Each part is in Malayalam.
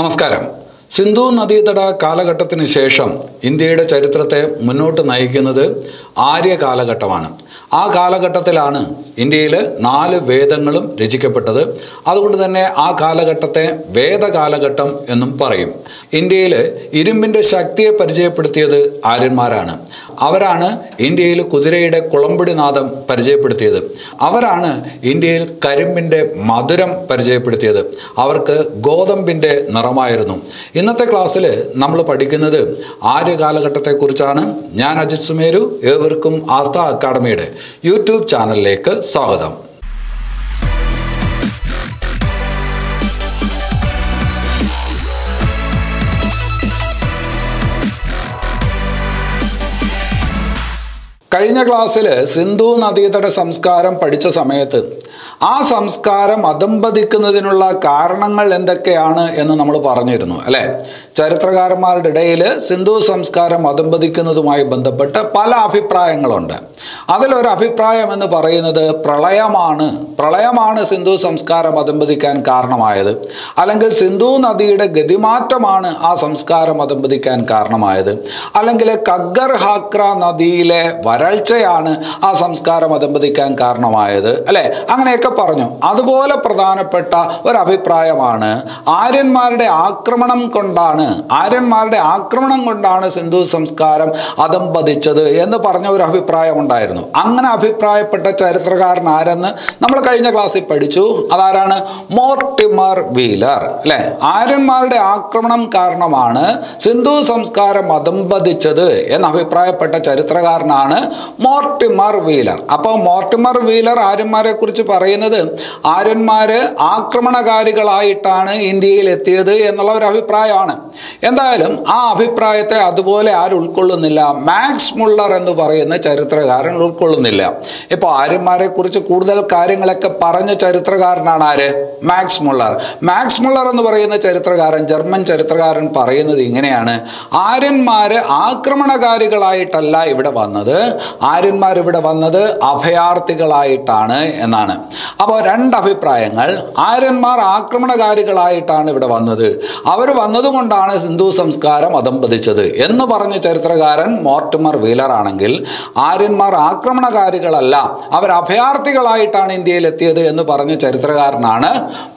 നമസ്കാരം. സിന്ധു നദീതട കാലഘട്ടത്തിന് ശേഷം ഇന്ത്യയുടെ ചരിത്രത്തെ മുന്നോട്ട് നയിക്കുന്നത് ആര്യ കാലഘട്ടമാണ് ആ കാലഘട്ടത്തിലാണ് ഇന്ത്യയിൽ നാല് വേദങ്ങളും രചിക്കപ്പെട്ടത്. അതുകൊണ്ട് തന്നെ ആ കാലഘട്ടത്തെ വേദകാലഘട്ടം എന്നും പറയും. ഇന്ത്യയിൽ ഇരുമ്പിന്റെ ശക്തിയെ പരിചയപ്പെടുത്തിയത് ആര്യന്മാരാണ്. അവരാണ് ഇന്ത്യയിൽ കുതിരയുടെ കുളമ്പടി നാദം പരിചയപ്പെടുത്തിയത്. അവരാണ് ഇന്ത്യയിൽ കരിമ്പിന്റെ മധുരം പരിചയപ്പെടുത്തിയത്. അവർക്ക് ഗോതമ്പിന്റെ നിറമായിരുന്നു. ഇന്നത്തെ ക്ലാസ്സിൽ നമ്മൾ പഠിക്കുന്നത് ആര്യ കാലഘട്ടത്തെക്കുറിച്ചാണ് ഞാൻ അജിത് സുമേരു ഏവർക്കും ആസ്ഥ അക്കാഡമിയുടെ യൂട്യൂബ് ചാനലിലേക്ക് സ്വാഗതം. കഴിഞ്ഞ ക്ലാസ്സിൽ സിന്ധു നദീതട സംസ്കാരം പഠിച്ച സമയത്ത് ആ സംസ്കാരം അധംപതിക്കുന്നതിനുള്ള കാരണങ്ങൾ എന്തൊക്കെയാണ് എന്ന് നമ്മൾ പറഞ്ഞിരുന്നു അല്ലേ? ചരിത്രകാരന്മാരുടെ ഇടയിൽ സിന്ധു സംസ്കാരം അധംപതിക്കുന്നതുമായി ബന്ധപ്പെട്ട് പല അഭിപ്രായങ്ങളുണ്ട്. അതിലൊരു അഭിപ്രായം എന്ന് പറയുന്നത് പ്രളയമാണ്. പ്രളയമാണ് സിന്ധു സംസ്കാരം അധംപതിക്കാൻ കാരണമായത്. അല്ലെങ്കിൽ സിന്ധു നദിയുടെ ഗതിമാറ്റമാണ് ആ സംസ്കാരം അധംപതിക്കാൻ കാരണമായത്. അല്ലെങ്കിൽ കഗ്ഗർ ഹാക്ര നദിയിലെ വരൾച്ചയാണ് ആ സംസ്കാരം അധംപതിക്കാൻ കാരണമായത് അല്ലേ? അങ്ങനെയൊക്കെ പറഞ്ഞു. അതുപോലെ പ്രധാനപ്പെട്ട ഒരഭിപ്രായമാണ് ആര്യന്മാരുടെ ആക്രമണം കൊണ്ടാണ് ആര്യന്മാരുടെ ആക്രമണം കൊണ്ടാണ് സിന്ധു സംസ്കാരം അധംപതിച്ചത് എന്ന് പറഞ്ഞ ഒരു അഭിപ്രായം ഉണ്ടായിരുന്നു. അങ്ങനെ അഭിപ്രായപ്പെട്ട ചരിത്രകാരൻ ആരെന്ന് നമ്മൾ കഴിഞ്ഞ ക്ലാസ്സിൽ പഠിച്ചു. അതാരാണ്? മോർട്ടിമർ വീലർ അല്ലെ? ആര്യന്മാരുടെ ആക്രമണം കാരണമാണ് സിന്ധു സംസ്കാരം അധംപതിച്ചത് എന്ന് അഭിപ്രായപ്പെട്ട ചരിത്രകാരനാണ് മോർട്ടിമർ വീലർ. അപ്പോൾ മോർട്ടിമർ വീലർ ആര്യന്മാരെ കുറിച്ച് പറയുന്നത് ആര്യന്മാർ ആക്രമണകാരികളായിട്ടാണ് ഇന്ത്യയിൽ എത്തിയത് എന്നുള്ള ഒരു അഭിപ്രായമാണ്. എന്തായാലും ആ അഭിപ്രായത്തെ അതുപോലെ ആരും ഉൾക്കൊള്ളുന്നില്ല. മാക്സ് മുള്ളർ എന്ന് പറയുന്ന ചരിത്രകാരൻ ഉൾക്കൊള്ളുന്നില്ല. ഇപ്പോൾ ആര്യന്മാരെ കുറിച്ച് കൂടുതൽ കാര്യങ്ങളൊക്കെ പറഞ്ഞ ചരിത്രകാരനാണ് ആര്? Max Muller. മാക്സ് മുള്ളർ എന്ന് പറയുന്ന ചരിത്രകാരൻ ജർമ്മൻ ചരിത്രകാരൻ പറയുന്നത് ഇങ്ങനെയാണ്. ആര്യന്മാർ ആക്രമണകാരികളായിട്ടല്ല ഇവിടെ വന്നത്. ആര്യന്മാർ ഇവിടെ വന്നത് അഭയാർത്ഥികളായിട്ടാണ് എന്നാണ്. അപ്പോൾ രണ്ട് അഭിപ്രായങ്ങൾ ആര്യന്മാർ ആക്രമണകാരികളായിട്ടാണ് ഇവിടെ വന്നത്. അവർ വന്നതുകൊണ്ടാണ് സിന്ധു സംസ്കാരം അധംപതിച്ചത് എന്ന് പറഞ്ഞ ചരിത്രകാരൻ മോർട്ടിമർ വീലർ ആണെങ്കിൽ ആര്യന്മാർ ആക്രമണകാരികളല്ല അവർ അഭയാർത്ഥികളായിട്ടാണ് ഇന്ത്യയിൽ എത്തിയത് എന്ന് പറഞ്ഞ ചരിത്രകാരനാണ്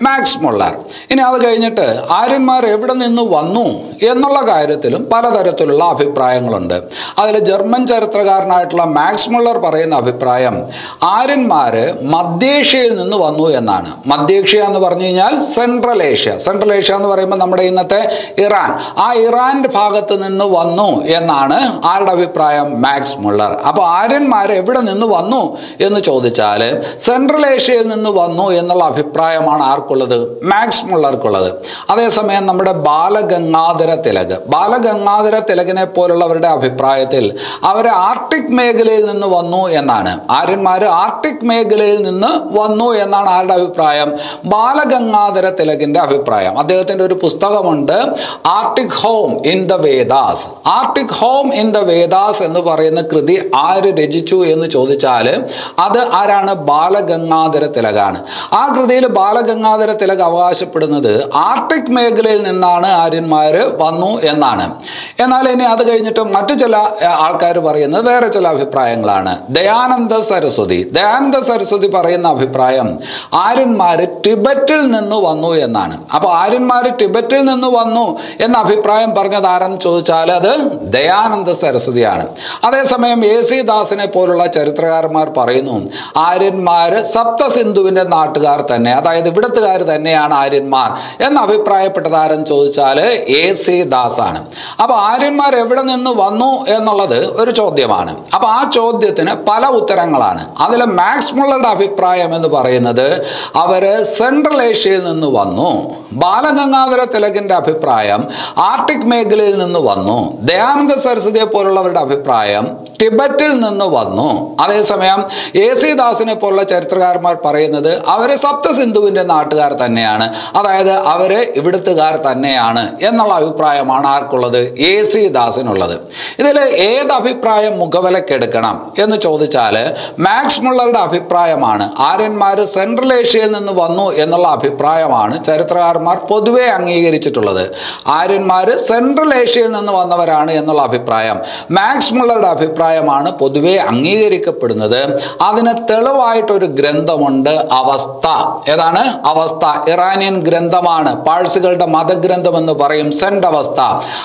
മാക്സ് മുള്ളർ. ഇനി അത് കഴിഞ്ഞിട്ട് ആര്യന്മാർ എവിടെ നിന്ന് വന്നു എന്നുള്ള കാര്യത്തിലും പലതരത്തിലുള്ള അഭിപ്രായങ്ങളുണ്ട്. അതിൽ ജർമ്മൻ ചരിത്രകാരനായിട്ടുള്ള മാക്സ് മുള്ളർ പറയുന്ന അഭിപ്രായം ആര്യന്മാര് മധ്യേഷ്യയിൽ നിന്ന് വന്നു എന്നാണ്. മധ്യേഷ്യ എന്ന് പറഞ്ഞു കഴിഞ്ഞാൽ സെൻട്രൽ ഏഷ്യ സെൻട്രൽ ഏഷ്യ എന്ന് പറയുമ്പോൾ നമ്മുടെ ഇന്നത്തെ ഇറാൻ. ആ ഇറാന്റെ ഭാഗത്ത് നിന്ന് വന്നു എന്നാണ് ആരുടെ അഭിപ്രായം? Max Muller. അപ്പോൾ ആര്യന്മാർ എവിടെ നിന്ന് വന്നു എന്ന് ചോദിച്ചാൽ സെൻട്രൽ ഏഷ്യയിൽ നിന്ന് വന്നു എന്നുള്ള അഭിപ്രായമാണ് ആർക്കുള്ളത്? മാക്സ് മുള്ളർക്കുള്ളത്. അതേസമയം നമ്മുടെ ബാലഗംഗാധര തിലക്. ബാലഗംഗാധര തിലകിനെ പോലുള്ളവരുടെ അഭിപ്രായത്തിൽ അവർ ആർട്ടിക് മേഖലയിൽ നിന്ന് വന്നു എന്നാണ്. ആര്യന്മാർ ആർട്ടിക് മേഖലയിൽ നിന്ന് വന്നു എന്നാണ് ആരുടെ അഭിപ്രായം? ബാലഗംഗാധര തിലകിന്റെ അഭിപ്രായം. അദ്ദേഹത്തിന്റെ ഒരു പുസ്തകമുണ്ട് Arctic home in the Vedas Arctic home in the Vedas എന്ന് പറയുന്ന കൃതി ആര് രചിച്ചു എന്ന് ചോദിച്ചാൽ അത് ആരാണ്? ബാലഗംഗാധര തിലകാണ്. ആ കൃതിയിൽ ബാലഗംഗാധര തിലക് അവകാശപ്പെടുന്നത് ആർട്ടിക് മേഖലയിൽ നിന്നാണ് ആര്യന്മാർ വന്നു എന്നാണ്. എന്നാൽ ഇനി അത് കഴിഞ്ഞിട്ട് മറ്റു ചില ആൾക്കാർ പറയുന്നത് വേറെ ചില അഭിപ്രായങ്ങളാണ്. ദയാനന്ദ സരസ്വതി. ദയാനന്ദ സരസ്വതി പറയുന്ന അഭിപ്രായം ആര്യന്മാർ ടിബറ്റിൽ നിന്ന് വന്നു എന്നാണ്. അപ്പോൾ ആര്യന്മാർ ടിബറ്റിൽ നിന്ന് വന്നു എന്ന അഭിപ്രായം പറഞ്ഞത് ആരെന്ന് ചോദിച്ചാൽ അത് ദയാനന്ദ സരസ്വതിയാണ്. അതേസമയം എ സി ദാസിനെ പോലുള്ള ചരിത്രകാരന്മാർ പറയുന്നു ആര്യന്മാർ സപ്തസിന്ധുവിന്റെ നാട്ടുകാർ തന്നെ അതായത് ഇവിടത്തുകാർ തന്നെയാണ് ആര്യന്മാർ എന്ന് അഭിപ്രായപ്പെട്ടത് ആരെന്ന് ചോദിച്ചാൽ എ സി ദാസാണ് അപ്പോൾ ആര്യന്മാർ എവിടെ നിന്ന് വന്നു എന്നുള്ളത് ഒരു ചോദ്യമാണ്. അപ്പോൾ ആ ചോദ്യത്തിന് പല ഉത്തരങ്ങളാണ്. അതിൽ മാക്സ് മുള്ളറുടെ അഭിപ്രായം എന്ന് പറയുന്നത് അവർ സെൻട്രൽ ഏഷ്യയിൽ നിന്ന് വന്നു. ബാലഗംഗാധര തിലകിന്റെ അഭിപ്രായം ആർട്ടിക് മേഖലയിൽ നിന്ന് വന്നു. ദയാനന്ദ സരസ്വതിയെ പോലുള്ളവരുടെ അഭിപ്രായം ടിബറ്റിൽ നിന്ന് വന്നു. അതേസമയം എ സി ദാസിനെ പോലുള്ള ചരിത്രകാരന്മാർ പറയുന്നത് അവർ സപ്തസിന്ധുവിന്റെ നാട്ടുകാർ തന്നെയാണ്. അതായത് അവർ ഇവിടുത്തുകാർ തന്നെയാണ് എന്നുള്ള അഭിപ്രായമാണ് ആർക്കുള്ളത്? എ സി ദാസിനുള്ളത് ഇതിൽ ഏത് അഭിപ്രായം മുഖവിലക്കെടുക്കണം എന്ന് ചോദിച്ചാൽ മാക്സ് മുള്ളറുടെ അഭിപ്രായമാണ്. ആര്യന്മാർ സെൻട്രൽ ഏഷ്യയിൽ നിന്ന് വന്നു എന്നുള്ള അഭിപ്രായമാണ് ചരിത്രകാരന്മാർ പൊതുവെ അംഗീകരിച്ചിട്ടുള്ളത്. ആര്യന്മാർ സെൻട്രൽ ഏഷ്യയിൽ നിന്ന് വന്നവരാണ് എന്നുള്ള അഭിപ്രായം. മാക്സ് മുള്ളറുടെ അഭിപ്രായമാണ് പൊതുവെ അംഗീകരിക്കപ്പെടുന്നത്. അതിന് തെളിവായിട്ടൊരു ഗ്രന്ഥമുണ്ട് അവസ്ഥ. ഏതാണ്? അവസ്ഥ. ഇറാനിയൻ ഗ്രന്ഥമാണ്. പാഴ്സുകളുടെ മതഗ്രന്ഥം എന്ന് പറയും സെൻഡ് അവസ്ഥ.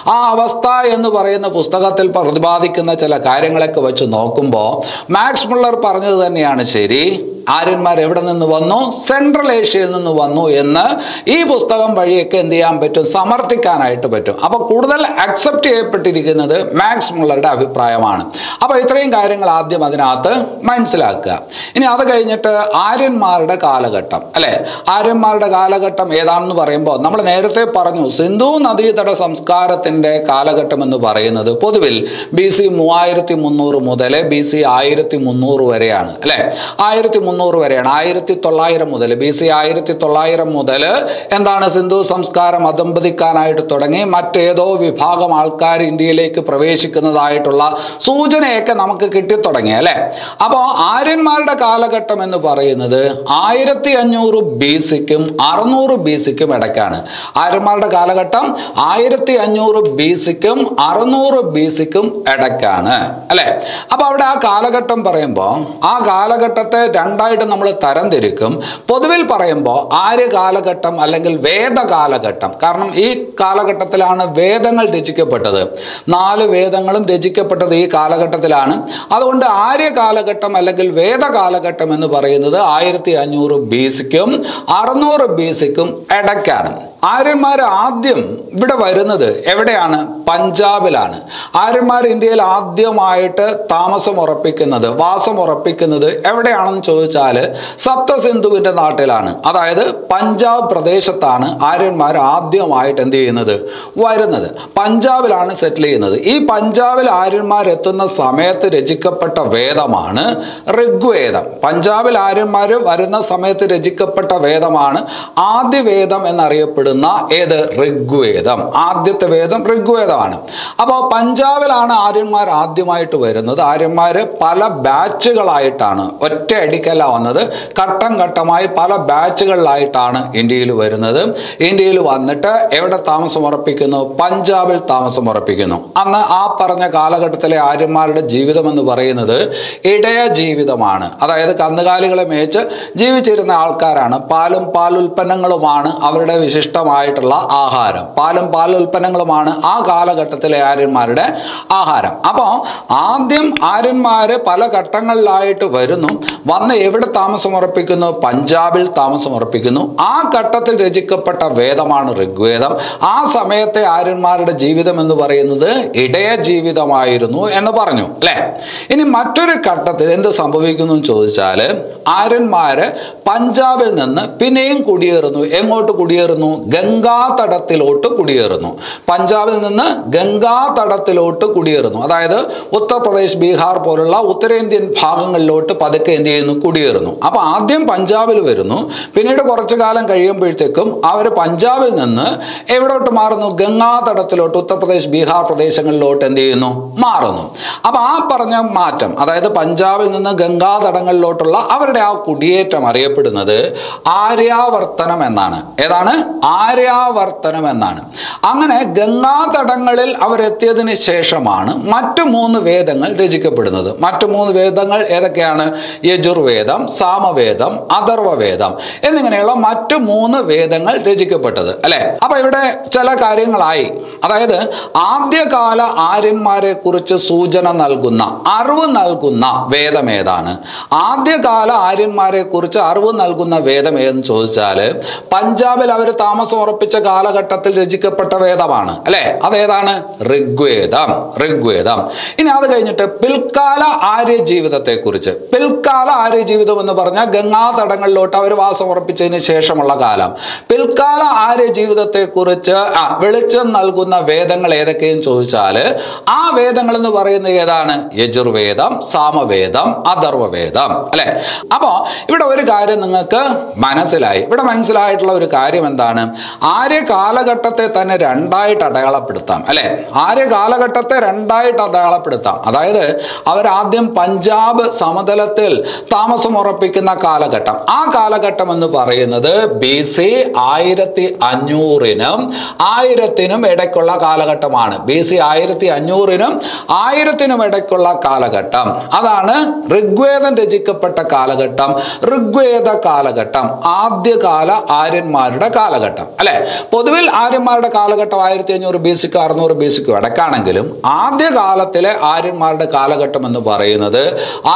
ആ അവസ്ഥ എന്ന് പറയുന്ന പുസ്തകത്തിൽ പ്രതിപാദിക്കുന്ന ചില കാര്യങ്ങളൊക്കെ വെച്ച് നോക്കുമ്പോൾ മാക്സ് മുള്ളർ പറഞ്ഞത് തന്നെയാണ് ശരി. ആര്യന്മാർ എവിടെ നിന്ന് വന്നു? സെൻട്രൽ ഏഷ്യയിൽ നിന്ന് വന്നു എന്ന് ഈ പുസ്തകം വഴിയൊക്കെ എന്ത് ചെയ്യാൻ പറ്റും? സമർത്ഥിക്കാനായിട്ട് പറ്റും. അപ്പോൾ കൂടുതൽ അക്സെപ്റ്റ് ചെയ്യപ്പെട്ടിരിക്കുന്നത് മാക്സ് മുള്ളറുടെ അഭിപ്രായമാണ്. അപ്പോൾ ഇത്രയും കാര്യങ്ങൾ ആദ്യം അതിനകത്ത് മനസ്സിലാക്കുക. ഇനി അത് കഴിഞ്ഞിട്ട് ആര്യന്മാരുടെ കാലഘട്ടം. അല്ലേ? ആര്യന്മാരുടെ കാലഘട്ടം ഏതാണെന്ന് പറയുമ്പോൾ നമ്മൾ നേരത്തെ പറഞ്ഞു സിന്ധു നദീതട സംസ്കാരത്തിന്റെ കാലഘട്ടം എന്ന് പറയുന്നത് പൊതുവിൽ ബി സി മൂവായിരത്തി മുന്നൂറ് മുതൽ ബി സി ആയിരത്തി മുന്നൂറ് വരെയാണ്. അല്ലേ? ആയിരത്തി മുന്നൂറ് വരെയാണ്. ആയിരത്തി തൊള്ളായിരം മുതൽ ബി സി ആയിരത്തി തൊള്ളായിരം മുതൽ എന്താണ് സിന്ധു സംസ്കാരം അതമ്പതിക്കാനായിട്ട് തുടങ്ങി മറ്റേതോ വിഭാഗം ആൾക്കാർ ഇന്ത്യയിലേക്ക് പ്രവേശിക്കുന്നതായിട്ടുള്ള സൂചനയൊക്കെ നമുക്ക് കിട്ടിത്തുടങ്ങി അല്ലെ? അപ്പോൾ ആര്യന്മാരുടെ കാലഘട്ടം എന്ന് പറയുന്നത് ആയിരത്തി അഞ്ഞൂറ് ബി സിക്കും അറുന്നൂറ് ബി സിക്കും ഇടയ്ക്കാണ്. ആര്യന്മാരുടെ കാലഘട്ടം ആയിരത്തി അഞ്ഞൂറ് ബി സിക്കും അറുന്നൂറ് ബി സിക്കും ഇടയ്ക്കാണ്. അല്ലെ? അപ്പൊ അവിടെ ആ കാലഘട്ടം പറയുമ്പോൾ ആ കാലഘട്ടത്തെ രണ്ടായിട്ട് നമ്മൾ തരംതിരിക്കും പൊതുവിൽ പറയുമ്പോൾ ആര്യ കാലഘട്ടം അല്ലെങ്കിൽ വേദ കാലഘട്ടം? കാരണം ഈ കാലഘട്ടത്തിലാണ് വേദങ്ങൾ രചിക്കപ്പെട്ടത്. നാല് വേദങ്ങളും രചിക്കപ്പെട്ടത് ഈ കാലഘട്ടത്തിലാണ്. അതുകൊണ്ട് ആര്യ കാലഘട്ടം അല്ലെങ്കിൽ വേദ കാലഘട്ടം എന്ന് പറയുന്നത് ആയിരത്തി അഞ്ഞൂറ് ബി സിക്കും അറുന്നൂറ് ബി സിക്കും ഇടയ്ക്കാണ്. ആര്യന്മാർ ആദ്യം ഇവിടെ വരുന്നത് എവിടെയാണ്? പഞ്ചാബിലാണ്. ആര്യന്മാർ ഇന്ത്യയിൽ ആദ്യമായിട്ട് താമസം ഉറപ്പിക്കുന്നത് വാസം ഉറപ്പിക്കുന്നത് എവിടെയാണെന്ന് ചോദിച്ചാൽ സപ്തസിന്ധുവിന്റെ നാട്ടിലാണ്. അതായത് പഞ്ചാബ് പ്രദേശത്താണ് ആര്യന്മാർ ആദ്യമായിട്ട് എന്ത് ചെയ്യുന്നത്? വരുന്നത്. പഞ്ചാബിലാണ് സെറ്റിൽ ചെയ്യുന്നത്. ഈ പഞ്ചാബിൽ ആര്യന്മാർ എത്തുന്ന സമയത്ത് രചിക്കപ്പെട്ട വേദമാണ് ഋഗ്വേദം. പഞ്ചാബിൽ ആര്യന്മാർ വരുന്ന സമയത്ത് രചിക്കപ്പെട്ട വേദമാണ് ആദ്യ വേദം എന്നറിയപ്പെടുന്ന ഏത്? ഋഗ്വേദം. ആദ്യത്തെ വേദം ഋഗ്വേദമാണ്. അപ്പോൾ പഞ്ചാബിലാണ് ആര്യന്മാർ ആദ്യമായിട്ട് വരുന്നത്. ആര്യന്മാർ പല ബാച്ചുകളായിട്ടാണ് ഒറ്റയടിക്കല്ല വന്നത്. ഘട്ടം ഘട്ടമായി പല ബാച്ചുകളിലായിട്ടാണ് ഇന്ത്യയിൽ വരുന്നത്. ഇന്ത്യയിൽ വന്നിട്ട് എവിടെ താമസം ഉറപ്പിക്കുന്നു? പഞ്ചാബിൽ താമസം ഉറപ്പിക്കുന്നു. അന്ന് ആ പറഞ്ഞ കാലഘട്ടത്തിലെ ആര്യന്മാരുടെ ജീവിതം എന്ന് പറയുന്നത് ഇടയ ജീവിതമാണ്. അതായത് കന്നുകാലികളെ മേച്ച് ജീവിച്ചിരുന്ന ആൾക്കാരാണ്. പാലും പാലുൽപ്പന്നങ്ങളുമാണ് അവരുടെ വിശിഷ്ടമായിട്ടുള്ള ആഹാരം. പാലും പാലുൽപ്പന്നങ്ങളുമാണ് ആ കാലഘട്ടത്തിലെ ആര്യന്മാരുടെ ആഹാരം. അപ്പോൾ ആദ്യം ആര്യന്മാർ പല ഘട്ടങ്ങളിലായിട്ട് വരുന്നു. വന്ന് എവിടെ താമസമുറപ്പിക്കുന്നു പഞ്ചാബിൽ താമസമുറപ്പിക്കുന്നു ആ ഘട്ടത്തിൽ രചിക്കപ്പെട്ട വേദമാണ് ഋഗ്വേദം. ആ സമയത്തെ ആര്യന്മാരുടെ ജീവിതം എന്ന് പറയുന്നത് ഇടയ ജീവിതമായിരുന്നു എന്ന് പറഞ്ഞു അല്ലേ? ഇനി മറ്റൊരു ഘട്ടത്തിൽ എന്ത് സംഭവിക്കുന്നു എന്ന് ചോദിച്ചാൽ ആര്യന്മാർ പഞ്ചാബിൽ നിന്ന് പിന്നെയും കുടിയേറുന്നു. എങ്ങോട്ട് കുടിയേറുന്നു? ഗംഗാതടത്തിലോട്ട് കുടിയേറുന്നു. പഞ്ചാബിൽ നിന്ന് ഗംഗാതടത്തിലോട്ട് കുടിയേറുന്നു. അതായത് ഉത്തർപ്രദേശ് ബീഹാർ പോലുള്ള ഉത്തരേന്ത്യൻ ഭാഗങ്ങളിലോട്ട് പതുക്കെ എന്ത് ചെയ്യുന്നു? കുടിയേറുന്നു. അപ്പോൾ ആദ്യം പഞ്ചാബിൽ വരുന്നു. പിന്നീട് കുറച്ചു കാലം കഴിയുമ്പോഴത്തേക്കും അവർ പഞ്ചാബിൽ നിന്ന് എവിടോട്ട് മാറുന്നു? ഗംഗാതടത്തിലോട്ട് ഉത്തർപ്രദേശ് ബീഹാർ പ്രദേശങ്ങളിലോട്ട് എന്ത് ചെയ്യുന്നു? മാറുന്നു. അപ്പോൾ ആ പറഞ്ഞ മാറ്റം അതായത് പഞ്ചാബിൽ നിന്ന് ഗംഗാതടങ്ങളിലോട്ടുള്ള അവരുടെ ആ കുടിയേറ്റം അറിയപ്പെടുന്നത് ആര്യാവർത്തനം എന്നാണ്. ഏതാണ്? ആര്യാവർത്തനം എന്നാണ് അങ്ങനെ ഗംഗാതടങ്ങളിൽ അവരെത്തിയതിന് ശേഷമാണ് മറ്റു മൂന്ന് വേദങ്ങൾ രചിക്കപ്പെടുന്നത്. മറ്റു മൂന്ന് വേദങ്ങൾ ഏതൊക്കെയാണ്? യജുർവേദം സാമവേദം അഥർവവേദം എന്നിങ്ങനെയുള്ള മറ്റു മൂന്ന് വേദങ്ങൾ രചിക്കപ്പെട്ടത്. അല്ലെ? അപ്പൊ ഇവിടെ ചില കാര്യങ്ങളായി. അതായത് ആദ്യകാല ആര്യന്മാരെ കുറിച്ച് സൂചന നൽകുന്ന അറിവ് നൽകുന്ന വേദം ഏതാണ്? ആദ്യകാല ആര്യന്മാരെ കുറിച്ച് അറിവ് നൽകുന്ന വേദം ഏതെന്ന് ചോദിച്ചാൽ പഞ്ചാബിൽ അവർ താമസം ഉറപ്പിച്ച കാലഘട്ടത്തിൽ രചിക്കപ്പെട്ട വേദമാണ് അല്ലെ? അതേതാണ്? ഋഗ്വേദം ഋഗ്വേദം. ഇനി അത് കഴിഞ്ഞിട്ട് പിൽക്കാല ആര്യ ജീവിതത്തെ കുറിച്ച് പിൽക്കാല ആര്യ ജീവിതം എന്ന് പറഞ്ഞാൽ ഗംഗാതടങ്ങളിലോട്ട് അവർ വാസം ഉറപ്പിച്ചതിന് ശേഷമുള്ള കാലം. പിൽക്കാല ആര്യ ജീവിതത്തെ കുറിച്ച് ആ വെളിച്ചം നൽകുന്ന വേദങ്ങൾ ഏതൊക്കെയും ചോദിച്ചാൽ ആ വേദങ്ങൾ എന്ന് പറയുന്നത് ഏതാണ്? യജുർവേദം സാമവേദം അഥർവവേദം അല്ലെ? അപ്പോ ഇവിടെ ഒരു കാര്യം നിങ്ങൾക്ക് മനസ്സിലായി. ഇവിടെ മനസ്സിലായിട്ടുള്ള ഒരു കാര്യം എന്താണ്? ആര്യ കാലഘട്ടത്തെ തന്നെ രണ്ടായിട്ട് അടയാളപ്പെടുത്താം അല്ലെ? ആര്യ കാലഘട്ടത്തെ രണ്ടായിട്ട് അടയാളപ്പെടുത്താം. അതായത് അവരാദ്യം പഞ്ചാബ് സമതലത്തിൽ താമസം ഉറപ്പിക്കുന്ന കാലഘട്ടം. ആ കാലഘട്ടം എന്ന് പറയുന്നത് ബി സി ആയിരത്തി അഞ്ഞൂറിനും ആയിരത്തിനും ഇടയ്ക്കുള്ള കാലഘട്ടമാണ്. ബി സി ആയിരത്തി അഞ്ഞൂറിനും ആയിരത്തിനും ഇടയ്ക്കുള്ള കാലഘട്ടം. അതാണ് ഋഗ്വേദം രചിക്കപ്പെട്ട കാലഘട്ടം ഋഗ്വേദ കാലഘട്ടം ആദ്യകാല ആര്യന്മാരുടെ കാലഘട്ടം. അല്ലെ? പൊതുവിൽ ആര്യന്മാരുടെ കാലഘട്ടം ആയിരത്തി അഞ്ഞൂറ് ബി സിക്ക് അറുന്നൂറ് ബി സിക്ക് ഇടക്കാണെങ്കിലും ആദ്യകാലത്തിലെ ആര്യന്മാരുടെ കാലഘട്ടം എന്ന് പറയുന്നത്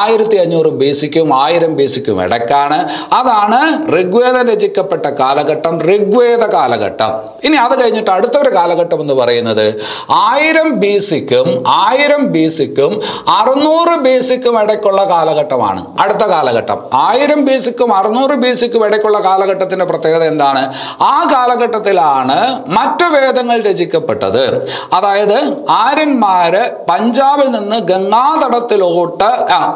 ആയിരത്തി അഞ്ഞൂറ് ബി സിക്കും ആയിരം ബി സിക്കും ഇടക്കാണ് അതാണ് ഋഗ്വേദം രചിക്കപ്പെട്ട കാലഘട്ടം ഋഗ്വേദ കാലഘട്ടം. ഇനി അത് കഴിഞ്ഞിട്ട് അടുത്തൊരു കാലഘട്ടം എന്ന് പറയുന്നത് ആയിരം ബി സിക്കും ആയിരം ബി സിക്കും അറുന്നൂറ് ബി സിക്കും ഇടയ്ക്കുള്ള കാലഘട്ടമാണ്. അടുത്ത കാലഘട്ടം. ആയിരം ബി സിക്കും അറുന്നൂറ് ബി സിക്കും ഇടയ്ക്കുള്ള കാലഘട്ടത്തിന്റെ പ്രത്യേകത എന്താണ്? ആ കാലഘട്ടത്തിലാണ് മറ്റു വേദങ്ങൾ രചിക്കപ്പെട്ടത്. അതായത് ആര്യന്മാര് പഞ്ചാബിൽ നിന്ന് ഗംഗാതടത്തിലോട്ട്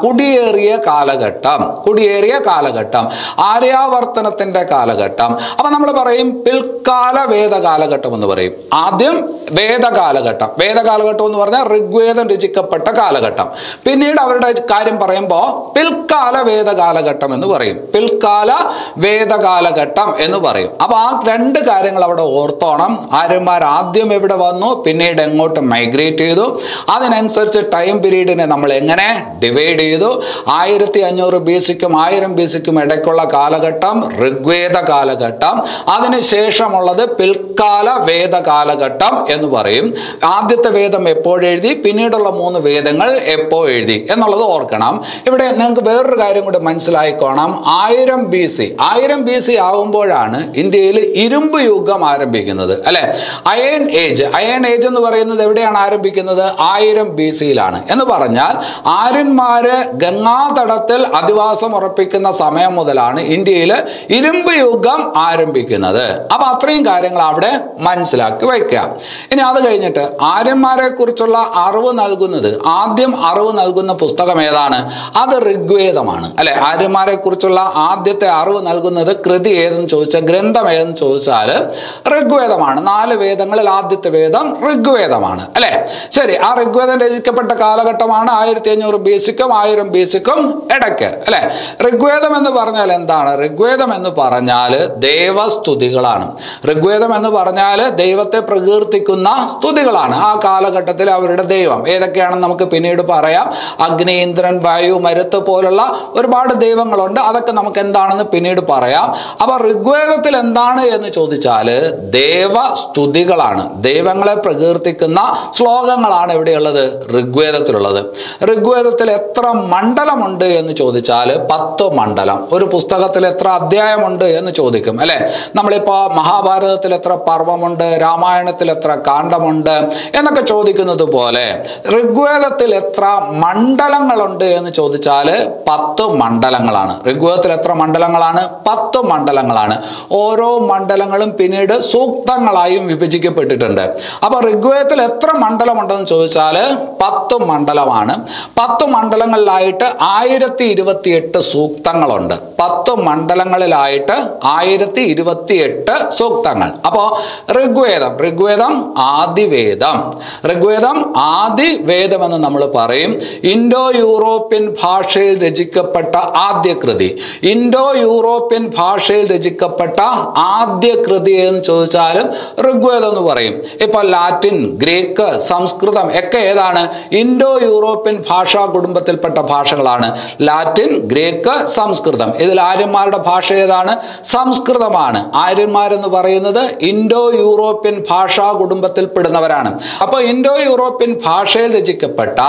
കുടിയേറിയ കാലഘട്ടം കുടിയേറിയ കാലഘട്ടം ആര്യാവർത്തനത്തിന്റെ കാലഘട്ടം. അപ്പൊ നമ്മൾ പറയും പിൽക്കാല വേദ കാലഘട്ടം എന്ന് പറയും. ആദ്യം വേദകാലഘട്ടം. വേദകാലഘട്ടം എന്ന് പറഞ്ഞാൽ ഋഗ്വേദം രചിക്കപ്പെട്ട കാലഘട്ടം. പിന്നീട് അവരുടെ കാര്യം പറയുമ്പോൾ പിൽക്കാല വേദകാലഘട്ടം എന്ന് പറയും. പിൽക്കാല വേദകാലഘട്ടം എന്ന് പറയും. അപ്പൊ ആ രണ്ട് കാര്യങ്ങൾ അവിടെ ഓർത്തോണം. ആര്യന്മാർ ആദ്യം എവിടെ വന്നു? പിന്നീട് എങ്ങോട്ട് മൈഗ്രേറ്റ് ചെയ്തു? അതിനനുസരിച്ച് ടൈം പീരീഡിനെ നമ്മൾ എങ്ങനെ ഡിവൈഡ് ചെയ്തു? ആയിരത്തി അഞ്ഞൂറ് ബി സിക്കും ആയിരം ബി സിക്കും ഇടയ്ക്കുള്ള കാലഘട്ടം ഋഗ്വേദ കാലഘട്ടം. അതിനുശേഷമുള്ളത് പിൽക്കാല വേദ കാലഘട്ടം എന്ന് പറയും. ആദ്യത്തെ വേദം എപ്പോഴെഴുതി പിന്നീടുള്ള മൂന്ന് വേദങ്ങൾ എപ്പോൾ എഴുതി? എന്നുള്ളത് ഓർക്കണം. ഇവിടെ നിങ്ങൾക്ക് വേറൊരു കാര്യം കൂടി മനസ്സിലായിക്കോണം. ആയിരം ബി സി ആയിരം ബി സി ആവുമ്പോഴാണ് ഇന്ത്യയിൽ ഇരുമ്പ് യുഗം ആരംഭിക്കുന്നത് അല്ലെ? അയൺ ഏജ് അയൺ ഏജ് എന്ന് പറയുന്നത് എവിടെയാണ് ആരംഭിക്കുന്നത്? ആയിരം ബി സിയിലാണ് എന്ന് പറഞ്ഞാൽ ആര്യന്മാര് ഗംഗാതടത്തിൽ അധിവാസം ഉറപ്പിക്കുന്ന സമയം മുതലാണ് ഇന്ത്യയിൽ ഇരുമ്പ് യുഗം ആരംഭിക്കുന്നത്. അപ്പൊ അത്രയും കാര്യങ്ങൾ അവിടെ മനസ്സിലാക്കി വയ്ക്കാം ഇനി അത് കഴിഞ്ഞിട്ട് ആര്യന്മാരെ കുറിച്ചുള്ള അറിവ് നൽകുന്നത് ആദ്യം അറിവ് നൽകുന്ന പുസ്തകം ഏതാണ്? അത് ഋഗ്വേദമാണ് അല്ലെ? ആര്യന്മാരെ കുറിച്ചുള്ള ആദ്യത്തെ അറിവ് നൽകുന്നത് കൃതി ഏതെന്ന് ചോദിച്ചാൽ ഗ്രന്ഥം ഏതെന്ന് ചോദിച്ചാൽ ഋഗ്വേദമാണ്. നാല് വേദങ്ങളിൽ ആദ്യത്തെ വേദം ഋഗ്വേദമാണ്. അല്ലേ? ശരി ആ ഋഗ്വേദം രചിക്കപ്പെട്ട കാലഘട്ടമാണ് ആയിരത്തി അഞ്ഞൂറ് ബി സിക്കും ആയിരം ബി സിക്കും ഇടയ്ക്ക്. അല്ലേ? ഋഗ്വേദം എന്ന് പറഞ്ഞാൽ എന്താണ്? ഋഗ്വേദം എന്ന് പറഞ്ഞാൽ ദേവസ്തുതികളാണ്. ഋഗ്വേദം എന്ന് പറഞ്ഞാൽ ദൈവത്തെ പ്രകീർത്തിക്കുന്ന സ്തുതികളാണ് ആ കാലഘട്ടത്തിൽ അവരുടെ ദൈവം. ഏതൊക്കെയാണെന്ന് നമുക്ക് പിന്നീട് പറയാം. അഗ്നി ഇന്ദ്രൻ വായു മരുത്ത് പോലുള്ള ഒരുപാട് ദൈവങ്ങളുണ്ട്. അതൊക്കെ നമുക്ക് എന്താണെന്ന് പിന്നീട് പറയാം. അപ്പൊ ഋഗ്വേദത്തിൽ എന്താണ് എന്ന് ചോദിച്ചാൽ ദേവസ്തുതികളാണ് ദൈവങ്ങളെ പ്രകീർത്തിക്കുന്ന ശ്ലോകങ്ങളാണ് ഇവിടെയുള്ളത് ഋഗ്വേദത്തിലുള്ളത്. ഋഗ്വേദത്തിൽ എത്ര മണ്ഡലമുണ്ട് എന്ന് ചോദിച്ചാൽ പത്ത് മണ്ഡലം. ഒരു പുസ്തകത്തിൽ എത്ര അധ്യായമുണ്ട് എന്ന് ചോദിക്കും അല്ലേ? നമ്മളിപ്പോൾ മഹാഭാരതത്തിൽ എത്ര പർവമുണ്ട് രാമായണത്തിൽ എത്ര കാണ്ഡമുണ്ട് എന്നൊക്കെ ചോദിക്കുന്നത് പോലെ ഋഗ്വേദത്തിൽ എത്ര മണ്ഡലങ്ങളുണ്ട് എന്ന് ചോദിച്ചാൽ പത്ത് മണ്ഡലങ്ങളാണ്. ഋഗ്വേദത്തിൽ എത്ര മണ്ഡലങ്ങളാണ്? പത്ത് മണ്ഡലങ്ങളാണ്. ഓരോ മണ്ഡലങ്ങളും പിന്നീട് സൂക്തങ്ങളായും വിഭജിക്കപ്പെട്ടിട്ടുണ്ട്. അപ്പൊ ഋഗ്വേദത്തിൽ എത്ര മണ്ഡലമുണ്ടെന്ന് ചോദിച്ചാൽ പത്ത് മണ്ഡലമാണ്. പത്ത് മണ്ഡലങ്ങളിലായിട്ട് ആയിരത്തി ഇരുപത്തിയെട്ട് സൂക്തങ്ങളുണ്ട്. പത്ത് മണ്ഡലങ്ങളിലായിട്ട് ആയിരത്തി ഇരുപത്തിയെട്ട് സൂക്തങ്ങൾ. അപ്പോ ഋഗ്വേദം ഋഗ്വേദം ആദിവേദം. ഋഗ്വേദം ആദിവേദം എന്ന് നമ്മൾ പറയും. ഇൻഡോ യൂറോപ്യൻ ഭാഷയിൽ രചിക്കപ്പെട്ട ആദ്യ കൃതി ഇൻഡോ യൂറോപ്യൻ ഭാഷയിൽ രചിക്കപ്പെട്ട ആദ്യ കൃതി എന്ന് ചോദിച്ചാലും ഋഗ്വേദം എന്ന് പറയും. ഇപ്പൊ ലാറ്റിൻ ഗ്രീക്ക് സംസ്കൃതം ഒക്കെ ഏതാണ്? ഇൻഡോ യൂറോപ്യൻ ഭാഷാ കുടുംബത്തിൽപ്പെട്ട ഭാഷകളാണ്. Latin Greek Samskritam. ഇതിൽ ആര്യന്മാരുടെ ഭാഷ ഏതാണ്? സംസ്കൃതമാണ്. ആര്യന്മാരെന്ന് പറയുന്നത് ഇൻഡോ യൂറോപ്യൻ ഭാഷാ കുടുംബത്തിൽ പെടുന്നവരാണ് അപ്പോൾ ഇൻഡോ യൂറോപ്യൻ ഭാഷയിൽ രചിക്കപ്പെട്ട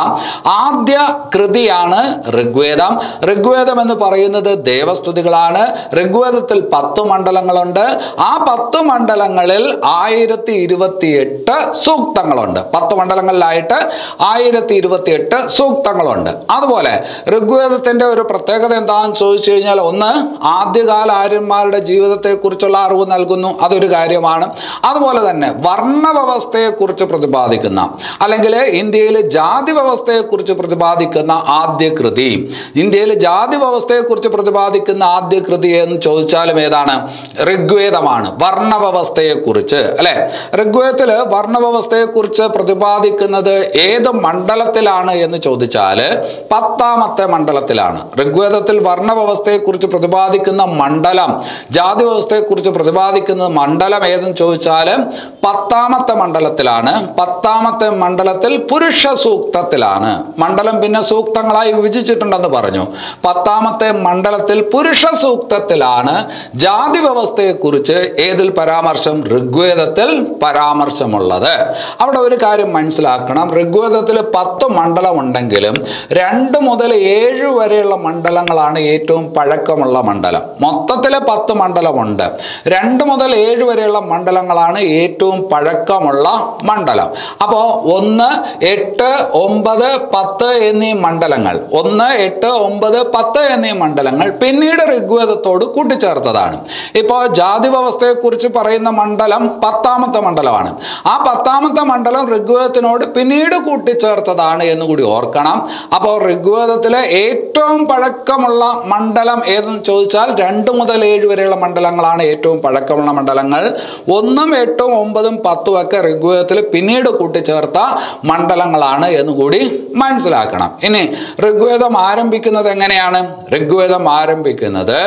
ആദ്യ കൃതിയാണ് ഋഗ്വേദം. ഋഗ്വേദം എന്ന് പറയുന്നത് ദേവസ്തുതികളാണ്. ഋഗ്വേദത്തിൽ പത്ത് മണ്ഡലങ്ങളുണ്ട്. ആ പത്ത് മണ്ഡലങ്ങളിൽ ആയിരത്തി ഇരുപത്തി എട്ട് സൂക്തങ്ങളുണ്ട്. പത്ത് മണ്ഡലങ്ങളിലായിട്ട് ആയിരത്തി ഇരുപത്തി എട്ട് സൂക്തങ്ങളുണ്ട്. അതുപോലെ ഋഗ്വേദത്തിന്റെ ഒരു പ്രത്യേകത എന്താണെന്ന് ചോദിച്ചു കഴിഞ്ഞാൽ ഒന്ന് ആദ്യകാല ആര്യന്മാരുടെ ജീവിതത്തെക്കുറിച്ചുള്ള അറിവ് നൽകുന്നു അതൊരു കാര്യമാണ്. അതുപോലെ തന്നെ വർണ വ്യവസ്ഥയെക്കുറിച്ച് പ്രതിപാദിക്കുന്ന അല്ലെങ്കിൽ ഇന്ത്യയിലെ ജാതി വ്യവസ്ഥയെക്കുറിച്ച് പ്രതിപാദിക്കുന്ന ആദ്യ കൃതി ഇന്ത്യയിലെ ജാതി വ്യവസ്ഥയെക്കുറിച്ച് പ്രതിപാദിക്കുന്ന ആദ്യ കൃതി എന്ന് ചോദിച്ചാലും ഏതാണ്? ഋഗ്വേദമാണ്. വർണവ്യവസ്ഥയെക്കുറിച്ച് അല്ലെ? ഋഗ്വേദത്തിൽ വർണവ്യവസ്ഥയെക്കുറിച്ച് പ്രതിപാദിക്കുന്നത് ഏത് മണ്ഡലത്തിലാണ് എന്ന് ചോദിച്ചാൽ പത്താമത്തെ മണ്ഡലത്തിലാണ്. ഋഗ്വേദത്തിൽ വർണവ്യവസ്ഥയെക്കുറിച്ച് പ്രതിപാദിക്കുന്ന മണ്ഡലം ജാതി വ്യവസ്ഥയെക്കുറിച്ച് പ്രതിപാദിക്കുന്ന മണ്ഡലം ഏതെന്ന് ചോദിച്ചാൽ പത്താമത്തെ മണ്ഡലത്തിലാണ്. പത്താമത്തെ മണ്ഡലത്തിൽ പുരുഷ സൂക്തത്തിലാണ് മണ്ഡലം പിന്നെ സൂക്തങ്ങളായി വിഭജിച്ചിട്ടുണ്ടെന്ന് പറഞ്ഞു. പത്താമത്തെ മണ്ഡലത്തിൽ പുരുഷ സൂക്തത്തിലാണ് ജാതി വ്യവസ്ഥയെക്കുറിച്ച് ഏതിൽ പരാമർശം? ഋഗ്വേദത്തിൽ പരാമർശമുള്ളത്. അവിടെ ഒരു കാര്യം മനസ്സിലാക്കണം. ഋഗ്വേദത്തിൽ പത്ത് മണ്ഡലമുണ്ടെങ്കിലും രണ്ട് മുതൽ ഏഴ് വരെയുള്ള മണ്ഡലങ്ങളാണ് ഏറ്റവും പഴക്കമുള്ള മണ്ഡലം. മൊത്തത്തിൽ പത്ത് മണ്ഡലമുണ്ട്. രണ്ട് മുതൽ ഏഴ് വരെയുള്ള മണ്ഡലങ്ങളാണ് ഏറ്റവും പഴക്കമുള്ള മണ്ഡലം. അപ്പോൾ ഒന്ന് എട്ട് ഒമ്പത് പത്ത് എന്നീ മണ്ഡലങ്ങൾ. ഒന്ന് എട്ട് ഒമ്പത് പത്ത് എന്നീ മണ്ഡലങ്ങൾ പിന്നീട് ഋഗ്വേദത്തോട് കൂട്ടിച്ചേർത്തതാണ്. ഇപ്പോൾ ജാതി വ്യവസ്ഥയെക്കുറിച്ച് പറയുന്ന മണ്ഡലം പത്താമത്തെ മണ്ഡലമാണ്. ആ പത്താമത്തെ മണ്ഡലം ഋഗ്വേദത്തിനോട് പിന്നീട് കൂട്ടിച്ചേർത്തതാണ് എന്ന് കൂടി ഓർക്കണം. അപ്പോൾ ഋഗ്വേദത്തിലെ ഏറ്റവും പഴക്കമുള്ള മണ്ഡലം ഏതെന്ന് ചോദിച്ചാൽ രണ്ട് മുതൽ ഏഴ് വരെയുള്ള മണ്ഡലങ്ങളാണ് ഏറ്റവും പഴക്കമുള്ള മണ്ഡലങ്ങൾ. ഒന്നും എട്ടും ഒമ്പതും പത്തും ഒക്കെ ഋഗ്വേദത്തിൽ പിന്നീട് കൂട്ടിച്ചേർത്ത മണ്ഡലങ്ങളാണ് എന്ന് കൂടി മനസ്സിലാക്കണം. ഇനി ഋഗ്വേദം ആരംഭിക്കുന്നത് എങ്ങനെയാണ്? ഋഗ്വേദം ആരംഭിക്കുന്നത്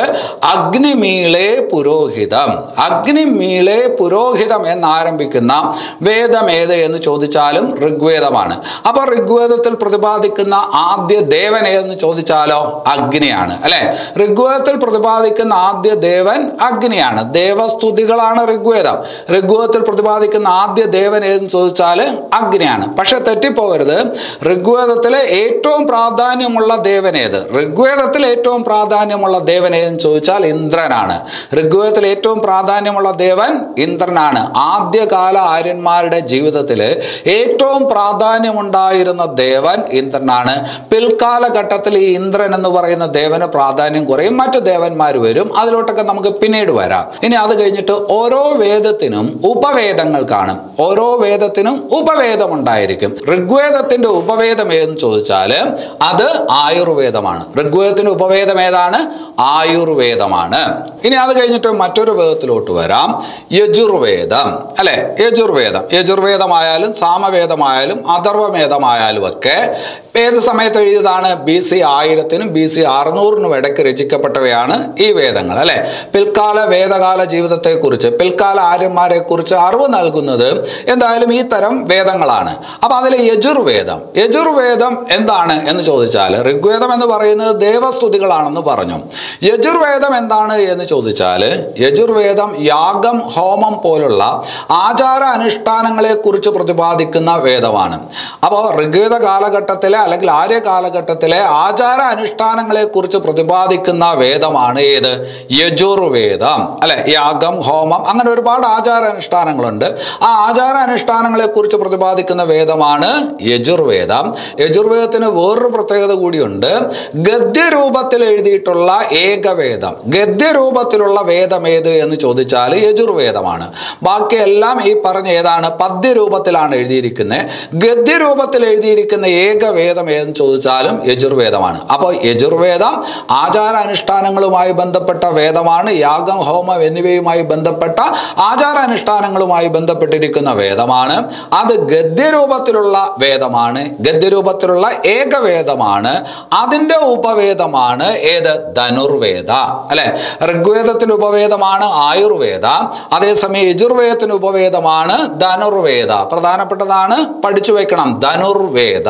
അഗ്നിമീളെ പുരോഹിതം. അഗ്നിമീളെ പുരോഹിതം എന്നാരംഭിക്കുന്ന വേദം ഏത് എന്ന് ചോദിച്ചാലും ഋഗ്വേദമാണ്. അപ്പോൾ ഋഗ്വേദത്തിൽ പ്രതിപാദിക്കുന്ന ആദ്യ ദേവൻ ഏതെന്ന് ചോദിച്ചാലോ അഗ്നിയാണ് അല്ലെ? ഋഗ്വേദത്തിൽ പ്രതിപാദിക്കുന്ന ആദ്യ ദേവൻ അഗ്നിയാണ്. ദേവസ്തുതികളാണ് ഋഗ്വേദം. ഋഗ്വേദത്തിൽ പ്രതിപാദിക്കുന്ന ആദ്യ ദേവൻ ഏതെന്ന് ചോദിച്ചാൽ അഗ്നിയാണ്. പക്ഷെ തെറ്റിപ്പോകരുത് ഋഗ്വേദത്തിലെ ഏറ്റവും പ്രാധാന്യമുള്ള ദേവൻ ഏത്? ഋഗ്വേദത്തിൽ ഏറ്റവും പ്രാധാന്യമുള്ള ദേവൻ ഏതെന്ന് ചോദിച്ചാൽ ഇന്ദ്രനാണ്. ഋഗ്വേദത്തിൽ ഏറ്റവും പ്രാധാന്യമുള്ള ദേവൻ ഇന്ദ്രനാണ്. ആദ്യകാല ആര്യന്മാരുടെ ജീവിതത്തിൽ ഏറ്റവും പ്രാധാന്യമുണ്ടായിരുന്ന ദേവൻ ഇന്ദ്രനാണ്. പിൽക്കാലഘട്ടത്തിൽ ഈ ഇന്ദ്രൻ എന്ന് പറയുന്ന ദേവന് പ്രാധാന്യം കുറയും. മറ്റു ദേവന്മാർ വരും. അതിലോട്ടൊക്കെ നമുക്ക് പിന്നീട് വരാം. ഇനി അത് കഴിഞ്ഞിട്ട് ഓരോ വേദത്തിനും ഉപവേദങ്ങൾ കാണും. ഓരോ വേദത്തിനും ഉപവേദം ഉണ്ടായിരിക്കും ഋഗ്വേദത്തിന്റെ ഉപവേദം ഏതെന്ന് ചോദിച്ചാൽ അത് ആയുർവേദമാണ്. ഋഗ്വേദത്തിന്റെ ഉപവേദം ഏതാണ്? ആയുർവേദമാണ്. ഇനി അത് കഴിഞ്ഞിട്ട് മറ്റൊരു വേദത്തിലോട്ട് വരാം. യജുർവേദം അല്ലെ? യജുർവേദം. യജുർവേദമായാലും സാമവേദമായാലും അഥർവവേദമായാലും ഒക്കെ ഏത് സമയത്ത് എഴുതിയതാണ്? ബി സി ആയിരത്തിനും ബി സി അറുന്നൂറിനും ഇടയ്ക്ക് രചിക്കപ്പെട്ടവയാണ് ഈ വേദങ്ങൾ അല്ലെ? പിൽക്കാല വേദകാല ജീവിതത്തെക്കുറിച്ച് പിൽക്കാല ആര്യന്മാരെ കുറിച്ച് അറിവ് നൽകുന്നത് എന്തായാലും ഈ തരം വേദങ്ങളാണ്. അപ്പൊ അതിലെ യജുർവേദം യജുർവേദം എന്താണ് എന്ന് ചോദിച്ചാൽ ഋഗ്വേദം എന്ന് പറയുന്നത് ദേവസ്തുതികളാണെന്ന് പറഞ്ഞു. യജുർവേദം എന്താണ് എന്ന് ചോദിച്ചാൽ യജുർവേദം യാഗം ഹോമം പോലുള്ള ആചാര അനുഷ്ഠാനങ്ങളെ കുറിച്ച് പ്രതിപാദിക്കുന്ന വേദമാണ്. അപ്പോൾ ഋഗ്വേദ കാലഘട്ടത്തിലെ അല്ലെങ്കിൽ ആര്യ കാലഘട്ടത്തിലെ ആചാര അനുഷ്ഠാനങ്ങളെ കുറിച്ച് പ്രതിപാദിക്കുന്ന വേദമാണ് ഏത്? യജുർവേദം. അല്ലെ? യാഗം ഹോമം അങ്ങനെ ഒരുപാട് ആചാര അനുഷ്ഠാനങ്ങളുണ്ട്. ആ ആചാര അനുഷ്ഠാനങ്ങളെ കുറിച്ച് പ്രതിപാദിക്കുന്ന വേദമാണ് യജുർവേദം. യജുർവേദത്തിന് വേറൊരു പ്രത്യേകത കൂടിയുണ്ട്. ഗദ്യരൂപത്തിൽ എഴുതിയിട്ടുള്ള ഏകവേദം. ഗദ്യരൂപത്തിലുള്ള വേദം ഏത് എന്ന് ചോദിച്ചാൽ യജുർവേദമാണ്. ബാക്കിയെല്ലാം ഈ പറഞ്ഞ ഏതാണ്? പദ്യരൂപത്തിലാണ് എഴുതിയിരിക്കുന്നത്. ഗദ്യരൂപത്തിൽ എഴുതിയിരിക്കുന്ന ഏകവേദം ഏതെന്ന് ചോദിച്ചാലും യജുർവേദമാണ്. അപ്പോൾ യജുർവേദം ആചാരാനുഷ്ഠാനങ്ങളുമായി ബന്ധപ്പെട്ട വേദമാണ് യാഗം ഹോമം എന്നിവയുമായി ബന്ധപ്പെട്ട ആചാരാനുഷ്ഠാനങ്ങളുമായി ബന്ധപ്പെട്ടിരിക്കുന്ന വേദമാണ്. അത് ഗദ്യരൂപത്തിലുള്ള വേദമാണ് ഗദ്യരൂപത്തിലുള്ള ഏകവേദമാണ് അതിന്റെ ഉപവേദമാണ് ഏത്? ധനുർവേദ. അല്ലെ? ഋഗ്വേദത്തിന് ഉപവേദമാണ് ആയുർവേദ അതേസമയം യജുർവേദത്തിന് ഉപവേദമാണ് ധനുർവേദ. പ്രധാനപ്പെട്ടതാണ് പഠിച്ചു വെക്കണം ധനുർവേദ.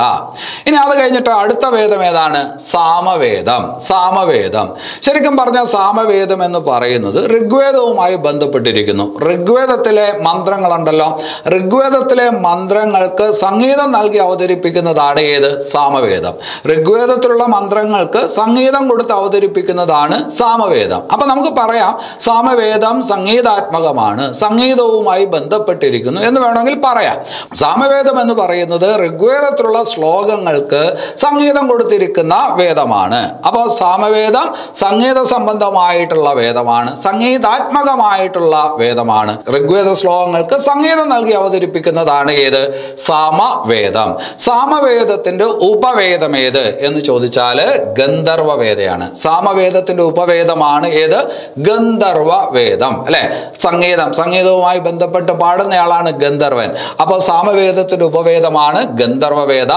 ഇനി അത് കഴിഞ്ഞിട്ട് അടുത്ത വേദം ഏതാണ്? സാമവേദം. സാമവേദം. ശരിക്കും പറഞ്ഞാൽ സാമവേദം എന്ന് പറയുന്നത് ഋഗ്വേദവുമായി ബന്ധപ്പെട്ടിരിക്കുന്നു. ഋഗ്വേദത്തിലെ മന്ത്രങ്ങളുണ്ടല്ലോ. ഋഗ്വേദത്തിലെ മന്ത്രങ്ങൾക്ക് സംഗീതം നൽകി അവതരിപ്പിക്കുന്നതാണ് ഏത്? സാമവേദം. ഋഗ്വേദത്തിലുള്ള മന്ത്രങ്ങൾക്ക് സംഗീതം കൊടുത്ത് അവതരിപ്പിക്കുന്നതാണ് സാമവേദം. അപ്പൊ നമുക്ക് പറയാം സാമവേദം സംഗീതാത്മകമാണ് സംഗീതവുമായി ബന്ധപ്പെട്ടിരിക്കുന്നു എന്ന് വേണമെങ്കിൽ പറയാം. സാമവേദം എന്ന് പറയുന്നത് ഋഗ്വേദത്തിലുള്ള ശ്ലോകങ്ങൾക്ക് സംഗീതം കൊടുത്തിരിക്കുന്ന വേദമാണ്. അപ്പോൾ സാമവേദം സംഗീത സംബന്ധമായിട്ടുള്ള വേദമാണ്. സംഗീതാത്മകമായിട്ടുള്ള വേദമാണ്. ഋഗ്വേദ ശ്ലോകങ്ങൾക്ക് സംഗീതം നൽകി അവതരിപ്പിക്കുന്നതാണ് ഏത്? സാമവേദം. സാമവേദത്തിന്റെ ഉപവേദം ഏത് എന്ന് ചോദിച്ചാൽ ഗന്ധർവ വേദയാണ് സാമവേദത്തിന്റെ ഉപവേദമാണ് ഏത്? ഗന്ധർവ വേദം അല്ലെ? സംഗീതം. സംഗീതവുമായി ബന്ധപ്പെട്ട് പാടുന്നയാളാണ് ഗന്ധർവൻ. അപ്പോൾ സാമവേദത്തിന്റെ ഉപവേദമാണ് ഗന്ധർവ വേദ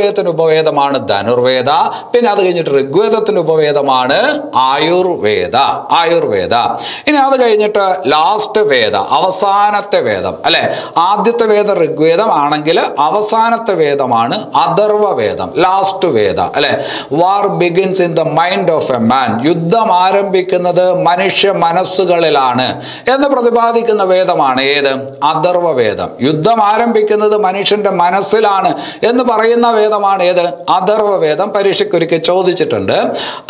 യജുർവേദത്തിന്റെ ഉപവേദമാണ് ധനുർവേദ. പിന്നെ അത് കഴിഞ്ഞിട്ട് ഋഗ്വേദത്തിന്റെ ഉപവേദമാണ് ആയുർവേദ. ആയുർവേദ. ഇനി അത് കഴിഞ്ഞിട്ട് ലാസ്റ്റ് വേദ അവസാനത്തെ വേദം. അല്ലെ? ആദ്യത്തെ വേദ ഋഗ്വേദം ആണെങ്കിൽ അവസാനത്തെ വേദമാണ് അഥർവ വേദം ലാസ്റ്റ് വേദ. അല്ലെ? War begins in the mind of a man യുദ്ധം ആരംഭിക്കുന്നത് മനുഷ്യ മനസ്സുകളിലാണ് എന്ന് പ്രതിപാദിക്കുന്ന വേദമാണ് ഏത്? അഥർവ വേദം യുദ്ധം ആരംഭിക്കുന്നത് മനുഷ്യന്റെ മനസ്സിലാണ് എന്ന് പറയുന്ന വേദമാണ് ഏത്? അഥർവവേദം. പരീക്ഷയ്ക്ക് പരീക്ഷയ്ക്കൊരിക്കൽ ചോദിച്ചിട്ടുണ്ട്.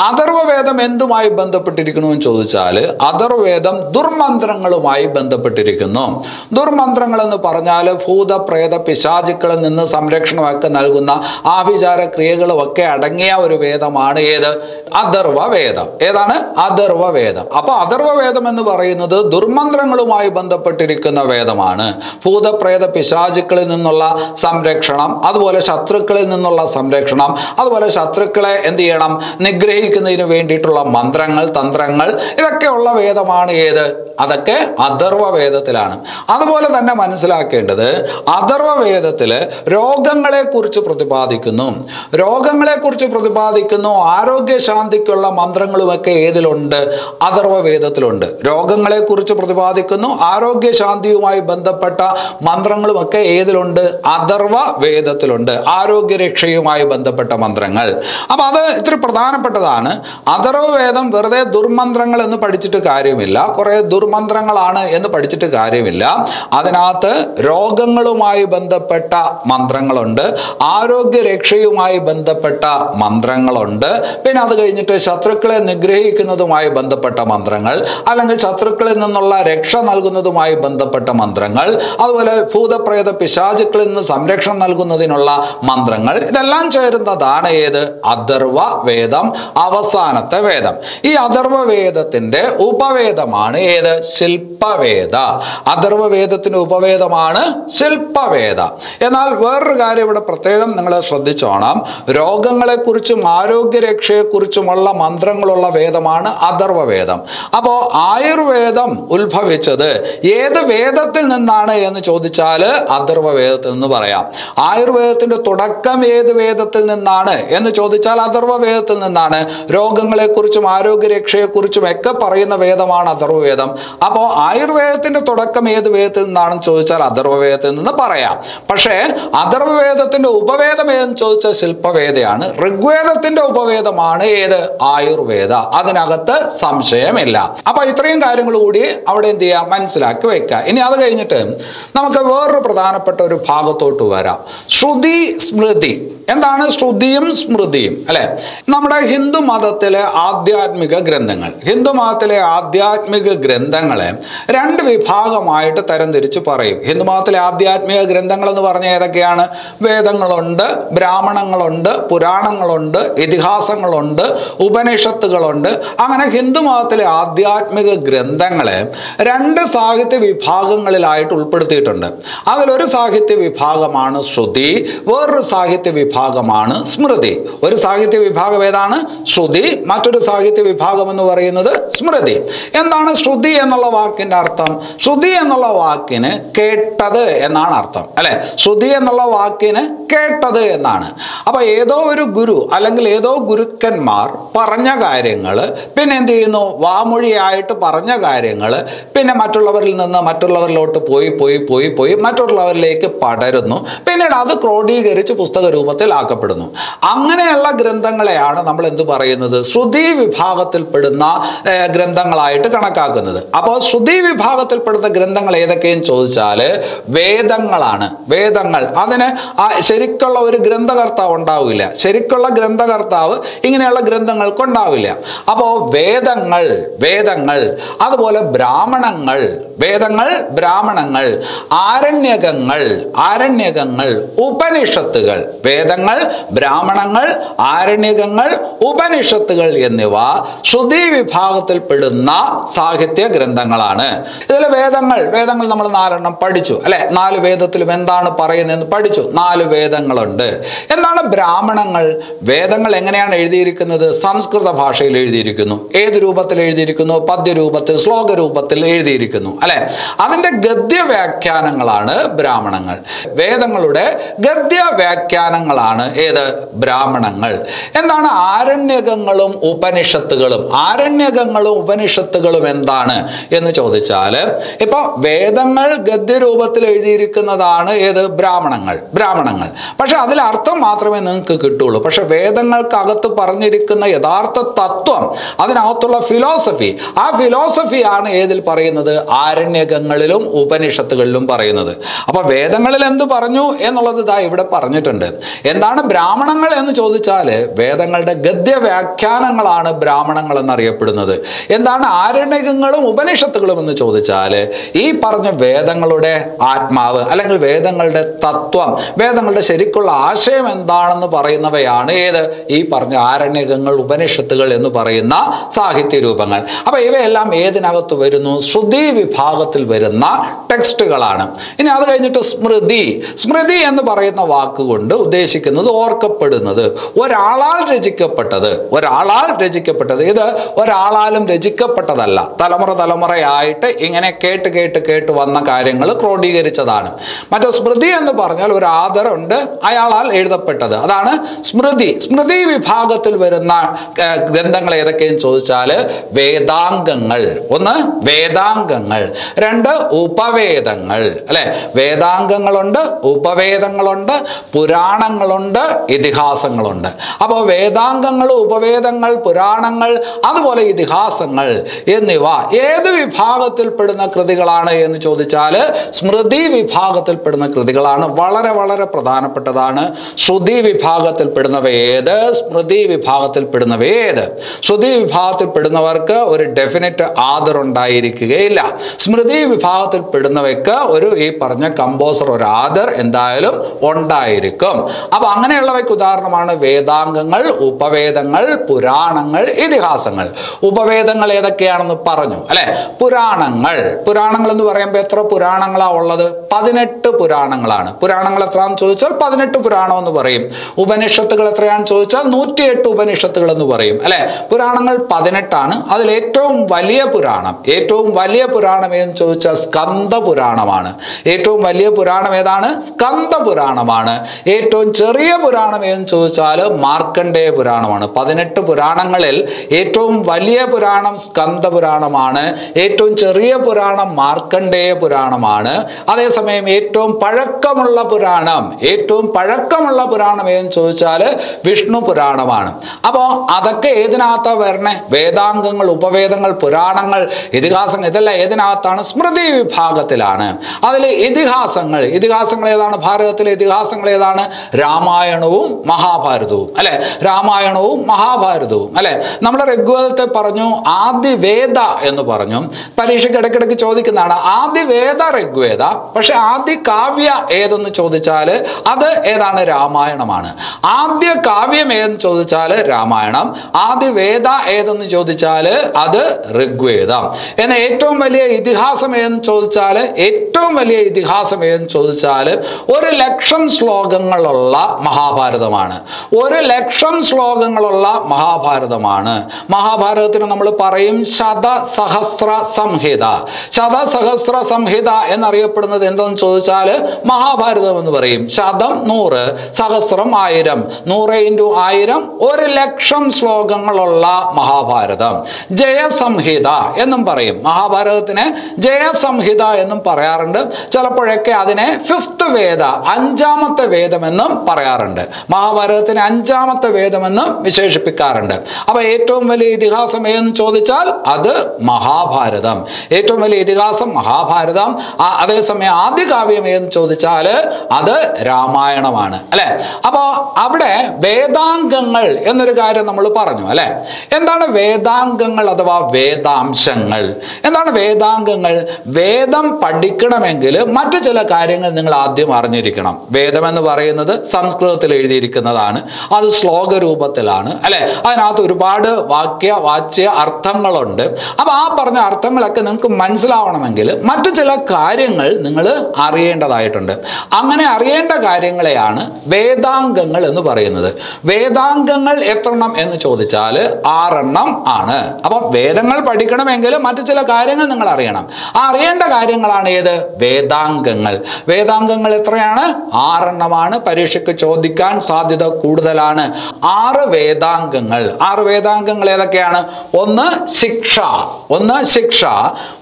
അഥർവവേദം എന്തുമായി ബന്ധപ്പെട്ടിരിക്കുന്നു എന്ന് ചോദിച്ചാൽ അഥർവേദം ദുർമന്ത്രങ്ങളുമായി ബന്ധപ്പെട്ടിരിക്കുന്നു. ദുർമന്ത്രങ്ങൾ എന്ന് പറഞ്ഞാൽ ഭൂത പ്രേത പിശാചുക്കളിൽ നിന്ന് സംരക്ഷണമൊക്കെ നൽകുന്ന ആഭിചാര ക്രിയകളുമൊക്കെ അടങ്ങിയ ഒരു വേദമാണ് ഏത്? അഥർവവേദം. ഏതാണ്? അഥർവവേദം. അപ്പോൾ അപ്പൊ അഥർവ എന്ന് പറയുന്നത് ദുർമന്ത്രങ്ങളുമായി ബന്ധപ്പെട്ടിരിക്കുന്ന വേദമാണ്. ഭൂതപ്രേത പിശാചുക്കളിൽ നിന്നുള്ള സംരക്ഷണം അതുപോലെ ശത്രുക്കളിൽ നിന്നുള്ള സംരക്ഷണം അതുപോലെ ശത്രുക്കളെ എന്ത് ചെയ്യണം നിഗ്രഹിക്കുന്നതിന് വേണ്ടിയിട്ടുള്ള മന്ത്രങ്ങൾ തന്ത്രങ്ങൾ ഇതൊക്കെയുള്ള വേദമാണ് ഏത്? അതൊക്കെ അഥർവവേദത്തിലാണ്. അതുപോലെ തന്നെ മനസ്സിലാക്കേണ്ടത് അഥർവവേദത്തിൽ രോഗങ്ങളെ കുറിച്ച് പ്രതിപാദിക്കുന്നു. രോഗങ്ങളെക്കുറിച്ച് പ്രതിപാദിക്കുന്നു ആരോഗ്യശാന്തിക്കുള്ള മന്ത്രങ്ങളുമൊക്കെ ഏതിലുണ്ട്? അഥർവവേദത്തിലുണ്ട്. രോഗങ്ങളെ കുറിച്ച് പ്രതിപാദിക്കുന്നു ആരോഗ്യശാന്തിയുമായി ബന്ധപ്പെട്ട മന്ത്രങ്ങളുമൊക്കെ ഏതിലുണ്ട്? അഥർവ വേദത്തിലുണ്ട് ആരോഗ്യരക്ഷയുമായി ബന്ധപ്പെട്ട മന്ത്രങ്ങൾ. അപ്പം അത് ഇത്തിരി പ്രധാനപ്പെട്ടതാണ്. അഥർവവേദം വെറുതെ ദുർമന്ത്രങ്ങൾ എന്ന് പഠിച്ചിട്ട് കാര്യമില്ല. കുറെ ദുർമന്ത്രങ്ങളാണ് എന്ന് പഠിച്ചിട്ട് കാര്യമില്ല. അതിനകത്ത് രോഗങ്ങളുമായി ബന്ധപ്പെട്ട മന്ത്രങ്ങളുണ്ട്. ആരോഗ്യരക്ഷയുമായി ബന്ധപ്പെട്ട മന്ത്രങ്ങളുണ്ട്. പിന്നെ അത് കഴിഞ്ഞിട്ട് ശത്രുക്കളെ നിഗ്രഹിക്കുന്നതുമായി ബന്ധപ്പെട്ട മന്ത്രങ്ങൾ അല്ലെങ്കിൽ ശത്രുക്കളിൽ നിന്നുള്ള രക്ഷ നൽകുന്നതുമായി ബന്ധപ്പെട്ട മന്ത്രങ്ങൾ അതുപോലെ ഭൂതപ്രേത പിശാചുക്കളിൽ നിന്ന് സംരക്ഷണം നൽകുന്നതിനുള്ള മന്ത്രങ്ങൾ. ഇതെല്ലാം ചേരുന്നതാണ് ഏത്? അഥർവ വേദം അവസാനത്തെ വേദം. ഈ അഥർവ വേദത്തിന്റെ ഉപവേദമാണ് ഏത്? ശില്പവേദ. അഥർവ വേദത്തിന്റെ ഉപവേദമാണ് ശില്പവേദ. എന്നാൽ വേറൊരു കാര്യം ഇവിടെ പ്രത്യേകം നിങ്ങൾ ശ്രദ്ധിച്ചോണം രോഗങ്ങളെക്കുറിച്ചും ആരോഗ്യരക്ഷയെക്കുറിച്ചുമുള്ള മന്ത്രങ്ങളുള്ള വേദമാണ് അഥർവ വേദം അപ്പോൾ ആയുർവേദം ഉത്ഭവിച്ചത് ഏത് വേദത്തിൽ നിന്നാണ് എന്ന് ചോദിച്ചാൽ അഥർവ വേദത്തിൽ നിന്ന് പറയാം. ആയുർവേദത്തിന്റെ തുടക്കം ഏത് വേദത്തിൽ നിന്നാണ് എന്ന് ചോദിച്ചാൽ അഥർവ വേദത്തിൽ നിന്നാണ്. രോഗങ്ങളെക്കുറിച്ചും ആരോഗ്യരക്ഷയെക്കുറിച്ചും ഒക്കെ പറയുന്ന വേദമാണ് അഥർവവേദം അപ്പോൾ ആയുർവേദത്തിന്റെ തുടക്കം ഏത് വേദത്തിൽ നിന്നാണെന്ന് ചോദിച്ചാൽ അഥർവവേദത്തിൽ നിന്ന് പറയാം. പക്ഷേ അഥർവവേദത്തിന്റെ ഉപവേദം ഏതെന്ന് ചോദിച്ചാൽ ശില്പവേദയാണ്. ഋഗ്വേദത്തിന്റെ ഉപവേദമാണ് ഏത്? ആയുർവേദ. അതിനകത്ത് സംശയമില്ല. അപ്പോൾ ഇത്രയും കാര്യങ്ങൾ കൂടി അവിടെ എന്ത് ചെയ്യുക മനസ്സിലാക്കി വെക്കുക. ഇനി അത് കഴിഞ്ഞിട്ട് നമുക്ക് വേറൊരു പ്രധാനപ്പെട്ട ഒരു ഭാഗത്തോട്ട് വരാം. ശ്രുതി സ്മൃതി. എന്താണ് ശ്രുതിയും സ്മൃതിയും അല്ലെ? നമ്മുടെ ഹിന്ദു മതത്തിലെ ആധ്യാത്മിക ഗ്രന്ഥങ്ങൾ ഹിന്ദു മതത്തിലെ ആധ്യാത്മിക ഗ്രന്ഥങ്ങളെ രണ്ട് വിഭാഗമായിട്ട് തരംതിരിച്ച് പറയും. ഹിന്ദു മതത്തിലെ ആധ്യാത്മിക ഗ്രന്ഥങ്ങൾ എന്ന് പറഞ്ഞാൽ ഏതൊക്കെയാണ്? വേദങ്ങളുണ്ട് ബ്രാഹ്മണങ്ങളുണ്ട് പുരാണങ്ങളുണ്ട് ഇതിഹാസങ്ങളുണ്ട് ഉപനിഷത്തുകളുണ്ട്. അങ്ങനെ ഹിന്ദു മതത്തിലെ ആധ്യാത്മിക ഗ്രന്ഥങ്ങളെ രണ്ട് സാഹിത്യ വിഭാഗങ്ങളിലായിട്ട് ഉൾപ്പെടുത്തിയിട്ടുണ്ട്. അതിലൊരു സാഹിത്യ വിഭാഗമാണ് ശ്രുതി വേറൊരു സാഹിത്യ വിഭാഗമാണ് സ്മൃതി. ഒരു സാഹിത്യ വിഭാഗം ഏതാണ്? ശ്രുതി. മറ്റൊരു സാഹിത്യ വിഭാഗം എന്ന് പറയുന്നത് സ്മൃതി. എന്താണ് ശ്രുതി എന്നുള്ള വാക്കിന്റെ അർത്ഥം? ശ്രുതി എന്നുള്ള വാക്കിന് കേട്ടത് എന്നാണ് അർത്ഥം. അല്ലെ? ശ്രുതി എന്നുള്ള വാക്കിന് കേട്ടത് എന്നാണ്. അപ്പോൾ ഏതോ ഒരു ഗുരു അല്ലെങ്കിൽ ഏതോ ഗുരുക്കന്മാർ പറഞ്ഞ കാര്യങ്ങൾ പിന്നെ എന്ത് ചെയ്യുന്നു? വാമൊഴിയായിട്ട് പറഞ്ഞ കാര്യങ്ങൾ പിന്നെ മറ്റുള്ളവരിൽ നിന്ന് മറ്റുള്ളവരിലോട്ട് പോയി പോയി പോയി പോയി മറ്റുള്ളവരിലേക്ക് പടരുന്നു. പിന്നീട് അത് ക്രോഡീകരിച്ച് പുസ്തക രൂപത്തിൽ മനസ്സിലാക്കപ്പെടുന്നു. അങ്ങനെയുള്ള ഗ്രന്ഥങ്ങളെയാണ് നമ്മൾ എന്ത് പറയുന്നത്? ശ്രുതി വിഭാഗത്തിൽപ്പെടുന്ന ഗ്രന്ഥങ്ങളായിട്ട് കണക്കാക്കുന്നത്. അപ്പോൾ ശ്രുതി വിഭാഗത്തിൽപ്പെടുന്ന ഗ്രന്ഥങ്ങൾ ഏതൊക്കെയെന്ന് ചോദിച്ചാൽ വേദങ്ങളാണ്. വേദങ്ങൾ. അതിന് ശരിക്കുള്ള ഒരു ഗ്രന്ഥകർത്താവ് ഉണ്ടാവില്ല. ശരിക്കുള്ള ഗ്രന്ഥകർത്താവ് ഇങ്ങനെയുള്ള ഗ്രന്ഥങ്ങൾക്ക് ഉണ്ടാവില്ല. അപ്പോൾ വേദങ്ങൾ വേദങ്ങൾ. അതുപോലെ ബ്രാഹ്മണങ്ങൾ വേദങ്ങൾ ബ്രാഹ്മണങ്ങൾ. ആരണ്യകങ്ങൾ ആരണ്യകങ്ങൾ. ഉപനിഷത്തുകൾ വേദങ്ങൾ ബ്രാഹ്മണങ്ങൾ ആരണ്യകങ്ങൾ ഉപനിഷത്തുകൾ എന്നിവ ശ്രുതി വിഭാഗത്തിൽപ്പെടുന്ന സാഹിത്യ ഗ്രന്ഥങ്ങളാണ്. ഇതിൽ വേദങ്ങൾ വേദങ്ങൾ നമ്മൾ നാലെണ്ണം പഠിച്ചു അല്ലെ? നാല് വേദത്തിലും എന്താണ് പറയുന്നതെന്ന് പഠിച്ചു. നാല് വേദങ്ങളുണ്ട്. എന്താണ് ബ്രാഹ്മണങ്ങൾ? വേദങ്ങൾ എങ്ങനെയാണ് എഴുതിയിരിക്കുന്നത്? സംസ്കൃത ഭാഷയിൽ എഴുതിയിരിക്കുന്നു. ഏത് രൂപത്തിൽ എഴുതിയിരിക്കുന്നു? പദ്യരൂപത്തിൽ ശ്ലോക രൂപത്തിൽ എഴുതിയിരിക്കുന്നു അല്ലെ? അതിന്റെ ഗദ്യ വ്യാഖ്യാനങ്ങളാണ് ബ്രാഹ്മണങ്ങൾ. വേദങ്ങളുടെ ഗദ്യ വ്യാഖ്യാനങ്ങളാണ് ഏത്? ബ്രാഹ്മണങ്ങൾ. എന്താണ് ആരണ്യകങ്ങളും ഉപനിഷത്തുകളും? ആരണ്യകങ്ങളും ഉപനിഷത്തുകളും എന്താണ് എന്ന് ചോദിച്ചാൽ ഇപ്പൊ വേദങ്ങൾ ഗദ്യരൂപത്തിൽ എഴുതിയിരിക്കുന്നതാണ് ഏത്? ബ്രാഹ്മണങ്ങൾ. ബ്രാഹ്മണങ്ങൾ. പക്ഷെ അതിൽ അർത്ഥം മാത്രമേ നിങ്ങൾക്ക് കിട്ടുള്ളൂ പക്ഷെ വേദങ്ങൾക്കകത്ത് പറഞ്ഞിരിക്കുന്ന യഥാർത്ഥ തത്വം അതിനകത്തുള്ള ഫിലോസഫി ആ ഫിലോസഫിയാണ് ഏതിൽ പറയുന്നത്? ആരണ്യകങ്ങളിലും ഉപനിഷത്തുകളിലും പറയുന്നത്. അപ്പൊ വേദങ്ങളിൽ എന്ത് പറഞ്ഞു എന്നുള്ളത് ഇതാ ഇവിടെ പറഞ്ഞിട്ടുണ്ട്. എന്താണ് ബ്രാഹ്മണങ്ങൾ എന്ന് ചോദിച്ചാൽ വേദങ്ങളുടെ ഗദ്യ വ്യാഖ്യാനങ്ങളാണ് ബ്രാഹ്മണങ്ങൾ എന്നറിയപ്പെടുന്നത്. എന്താണ് ആരണ്യകങ്ങളും ഉപനിഷത്തുകളും എന്ന് ചോദിച്ചാൽ ഈ പറഞ്ഞ വേദങ്ങളുടെ ആത്മാവ് അല്ലെങ്കിൽ വേദങ്ങളുടെ തത്വം വേദങ്ങളുടെ ശരിക്കുള്ള ആശയം എന്താണെന്ന് പറയുന്നവയാണ് ഏത്? ഈ പറഞ്ഞ ആരണ്യകങ്ങൾ ഉപനിഷത്തുകൾ എന്ന് പറയുന്ന സാഹിത്യ രൂപങ്ങൾ അപ്പൊ ഇവയെല്ലാം ഏതിനകത്ത് വരുന്നു? ശ്രുതി വിഭാഗത്തിൽ വരുന്ന ടെക്സ്റ്റുകളാണ്. ഇനി അത് കഴിഞ്ഞിട്ട് സ്മൃതി. സ്മൃതി എന്ന് പറയുന്ന വാക്കുകൊണ്ട് ഉദ്ദേശിക്കുന്നത് ഓർക്കപ്പെടുന്നത്. ഒരാളാൽ രചിക്കപ്പെട്ടത് ഒരാളാൽ രചിക്കപ്പെട്ടത്. ഇത് ഒരാളാലും രചിക്കപ്പെട്ടതല്ല. തലമുറ തലമുറയായിട്ട് ഇങ്ങനെ കേട്ട് കേട്ട് കേട്ട് വന്ന കാര്യങ്ങൾ ക്രോഡീകരിച്ചതാണ്. മറ്റേ സ്മൃതി എന്ന് പറഞ്ഞാൽ ഒരു ആദരമുണ്ട് അയാളാൽ എഴുതപ്പെട്ടത്. അതാണ് സ്മൃതി. സ്മൃതി വിഭാഗത്തിൽ വരുന്ന ഗ്രന്ഥങ്ങൾ ഏതൊക്കെയെന്ന് ചോദിച്ചാൽ വേദാംഗങ്ങൾ. ഒന്ന് വേദാംഗങ്ങൾ. രണ്ട് ഉപവേദങ്ങൾ. അല്ലെ? വേദാംഗങ്ങളുണ്ട് ഉപവേദങ്ങളുണ്ട് പുരാണങ്ങളുണ്ട് ഇതിഹാസങ്ങളുണ്ട്. അപ്പോൾ വേദാംഗങ്ങൾ ഉപവേദങ്ങൾ പുരാണങ്ങൾ അതുപോലെ ഇതിഹാസങ്ങൾ എന്നിവ ഏത് വിഭാഗത്തിൽപ്പെടുന്ന കൃതികളാണ് എന്ന് ചോദിച്ചാൽ സ്മൃതി വിഭാഗത്തിൽപ്പെടുന്ന കൃതികളാണ്. വളരെ വളരെ പ്രധാനപ്പെട്ടതാണ്. ശ്രുതി വിഭാഗത്തിൽപ്പെടുന്നവ ഏത്? സ്മൃതി വിഭാഗത്തിൽപ്പെടുന്നവ ഏത്? ശ്രുതി വിഭാഗത്തിൽപ്പെടുന്നവർക്ക് ഒരു ഡെഫിനറ്റ് ആദർ ഉണ്ടായിരിക്കുകയില്ല. സ്മൃതി വിഭാഗത്തിൽപ്പെടുന്നവയ്ക്ക് ഒരു ഈ പറഞ്ഞ കമ്പോസർ ഒരു ആദർ എന്തായാലും ഉണ്ടായിരിക്കും. അപ്പൊ അങ്ങനെയുള്ളവയ്ക്ക് ഉദാഹരണമാണ് വേദാംഗങ്ങൾ ഉപവേദങ്ങൾ പുരാണങ്ങൾ ഇതിഹാസങ്ങൾ. ഉപവേദങ്ങൾ ഏതൊക്കെയാണെന്ന് പറഞ്ഞു അല്ലെ? പുരാണങ്ങൾ. പുരാണങ്ങൾ എന്ന് പറയുമ്പോൾ എത്ര പുരാണങ്ങളാ ഉള്ളത്? പതിനെട്ട് പുരാണങ്ങളാണ്. പുരാണങ്ങൾ എത്രയാണെന്ന് ചോദിച്ചാൽ പതിനെട്ട് പുരാണം എന്ന് പറയും. ഉപനിഷത്തുകൾ എത്രയാണെന്ന് ചോദിച്ചാൽ നൂറ്റിയെട്ട് ഉപനിഷത്തുകൾ എന്ന് പറയും അല്ലെ? പുരാണങ്ങൾ പതിനെട്ടാണ്. അതിൽ ഏറ്റവും വലിയ പുരാണം ഏറ്റവും വലിയ പുരാണം ഏതെന്ന് ചോദിച്ചാൽ സ്കന്ദ പുരാണമാണ് ഏറ്റവും വലിയ പുരാണം ഏതാണ്? സ്കന്ദ പുരാണമാണ് ഏറ്റവും ചെറിയ പുരാണം എന്ന് ചോദിച്ചാൽ മാർക്കണ്ഡേയ പുരാണമാണ്. പതിനെട്ട് പുരാണങ്ങളിൽ ഏറ്റവും വലിയ പുരാണം സ്കന്ദ പുരാണമാണ് ഏറ്റവും ചെറിയ പുരാണം മാർക്കണ്ഡേയ പുരാണമാണ്. അതേസമയം ഏറ്റവും പഴക്കമുള്ള പുരാണം ഏറ്റവും പഴക്കമുള്ള പുരാണം ഏതെന്ന് ചോദിച്ചാൽ വിഷ്ണു പുരാണമാണ്. അപ്പോൾ അതൊക്കെ ഏതിനകത്താ വരണേ? വേദാംഗങ്ങൾ ഉപവേദങ്ങൾ പുരാണങ്ങൾ ഇതിഹാസങ്ങൾ ഇതെല്ലാം ഏതിനകത്താണ്? സ്മൃതി വിഭാഗത്തിലാണ്. അതിൽ ഇതിഹാസങ്ങൾ ഇതിഹാസങ്ങൾ ഏതാണ്? ഭാരതത്തിലെ ഇതിഹാസങ്ങൾ ഏതാണ്? രാമായണവും മഹാഭാരതവും അല്ലെ? രാമായണവും മഹാഭാരതവും അല്ലെ? നമ്മുടെ ഋഗ്വേദത്തെ പറഞ്ഞു ആദിവേദ എന്ന് പറഞ്ഞു പരീക്ഷയ്ക്ക് ഇടയ്ക്കിടയ്ക്ക് ചോദിക്കുന്നതാണ് ആദിവേദ ഋഗ്വേദ? പക്ഷെ ആദ്യ കാവ്യ ഏതെന്ന് ചോദിച്ചാൽ അത് ഏതാണ്? രാമായണമാണ്. ആദ്യ കാവ്യം ഏതെന്ന് ചോദിച്ചാൽ രാമായണം ആദ്യ വേദ ഏതെന്ന് ചോദിച്ചാൽ അത് ഋഗ്വേദം. എന്നാൽ ഏറ്റവും വലിയ ഇതിഹാസം ഏതെന്ന് ചോദിച്ചാൽ ഏറ്റവും വലിയ ഇതിഹാസം ഏതെന്ന് ചോദിച്ചാൽ ഒരു ലക്ഷം ശ്ലോകങ്ങളുള്ള മഹാഭാരതമാണ്. ഒരു ലക്ഷം ശ്ലോകങ്ങളുള്ള മഹാഭാരതമാണ്. മഹാഭാരതത്തിന് നമ്മൾ പറയും ശതസഹസ്ര സംഹിത. ശതസഹസ്ര സംഹിത എന്നറിയപ്പെടുന്നത് എന്തെന്ന് ചോദിച്ചാൽ മഹാഭാരതം എന്ന് പറയും. ശതം നൂറ് സഹസ്രം ആയിരം. നൂറ് ഇന്റു ആയിരം ഒരു ലക്ഷം ശ്ലോകങ്ങളുള്ള മഹാഭാരതം. ജയസംഹിത എന്നും പറയും. മഹാഭാരതത്തിന് ജയസംഹിത എന്നും പറയാറുണ്ട്. ചിലപ്പോഴൊക്കെ അതിനെ ഫിഫ്ത്ത് വേദ അഞ്ചാമത്തെ വേദമെന്നും പറയാറുണ്ട്. മഹാഭാരതത്തിന് അഞ്ചാമത്തെ വേദമെന്ന് വിശേഷിപ്പിക്കാറുണ്ട്. അപ്പോൾ ഏറ്റവും വലിയ ഇതിഹാസം ഏതെന്ന് ചോദിച്ചാൽ അത് മഹാഭാരതം. ഏറ്റവും വലിയ ഇതിഹാസം മഹാഭാരതം. അതേസമയം ആദ്യ കാവ്യം ഏതെന്ന് ചോദിച്ചാൽ അത് രാമായണമാണ്. അല്ലേ? അപ്പോൾ അവിടെ വേദാംഗങ്ങൾ എന്നൊരു കാര്യം നമ്മൾ പറഞ്ഞു അല്ലേ? എന്താണ് വേദാംഗങ്ങൾ അഥവാ വേദാംശങ്ങൾ? എന്താണ് വേദാംഗങ്ങൾ? വേദം പഠിക്കണമെങ്കിൽ മറ്റു ചില കാര്യങ്ങൾ നിങ്ങൾ ആദ്യം അറിഞ്ഞിരിക്കണം. വേദം എന്ന് പറയുന്നത് സംസ്കൃതത്തിൽ എഴുതിയിരിക്കുന്നതാണ്. അത് ശ്ലോക രൂപത്തിലാണ് അല്ലെ? അതിനകത്ത് ഒരുപാട് വാക്യ വാച്യ അർത്ഥങ്ങളുണ്ട്. അപ്പൊ ആ പറഞ്ഞ അർത്ഥങ്ങളൊക്കെ നിങ്ങൾക്ക് മനസ്സിലാവണമെങ്കിൽ മറ്റു ചില കാര്യങ്ങൾ നിങ്ങൾ അറിയേണ്ടതായിട്ടുണ്ട്. അങ്ങനെ അറിയേണ്ട കാര്യങ്ങളെയാണ് വേദാംഗങ്ങൾ എന്ന് പറയുന്നത്. വേദാംഗങ്ങൾ എത്രണ്ണം എന്ന് ചോദിച്ചാൽ ആറെണ്ണം ആണ്. അപ്പം വേദങ്ങൾ പഠിക്കണമെങ്കിൽ മറ്റു ചില കാര്യങ്ങൾ നിങ്ങൾ അറിയണം. ആ അറിയേണ്ട കാര്യങ്ങളാണ് ഏത്? വേദാംഗങ്ങൾ. വേദാംഗങ്ങൾ എത്രയാണ്? ആറെണ്ണമാണ് പരീക്ഷയ്ക്ക് ചോദിക്കാൻ സാധ്യത കൂടുതലാണ്. ആറ് വേദാംഗങ്ങൾ. ആറ് വേദാംഗങ്ങൾ ഏതൊക്കെയാണ്? ഒന്ന് ശിക്ഷ. ഒന്ന് ശിക്ഷ.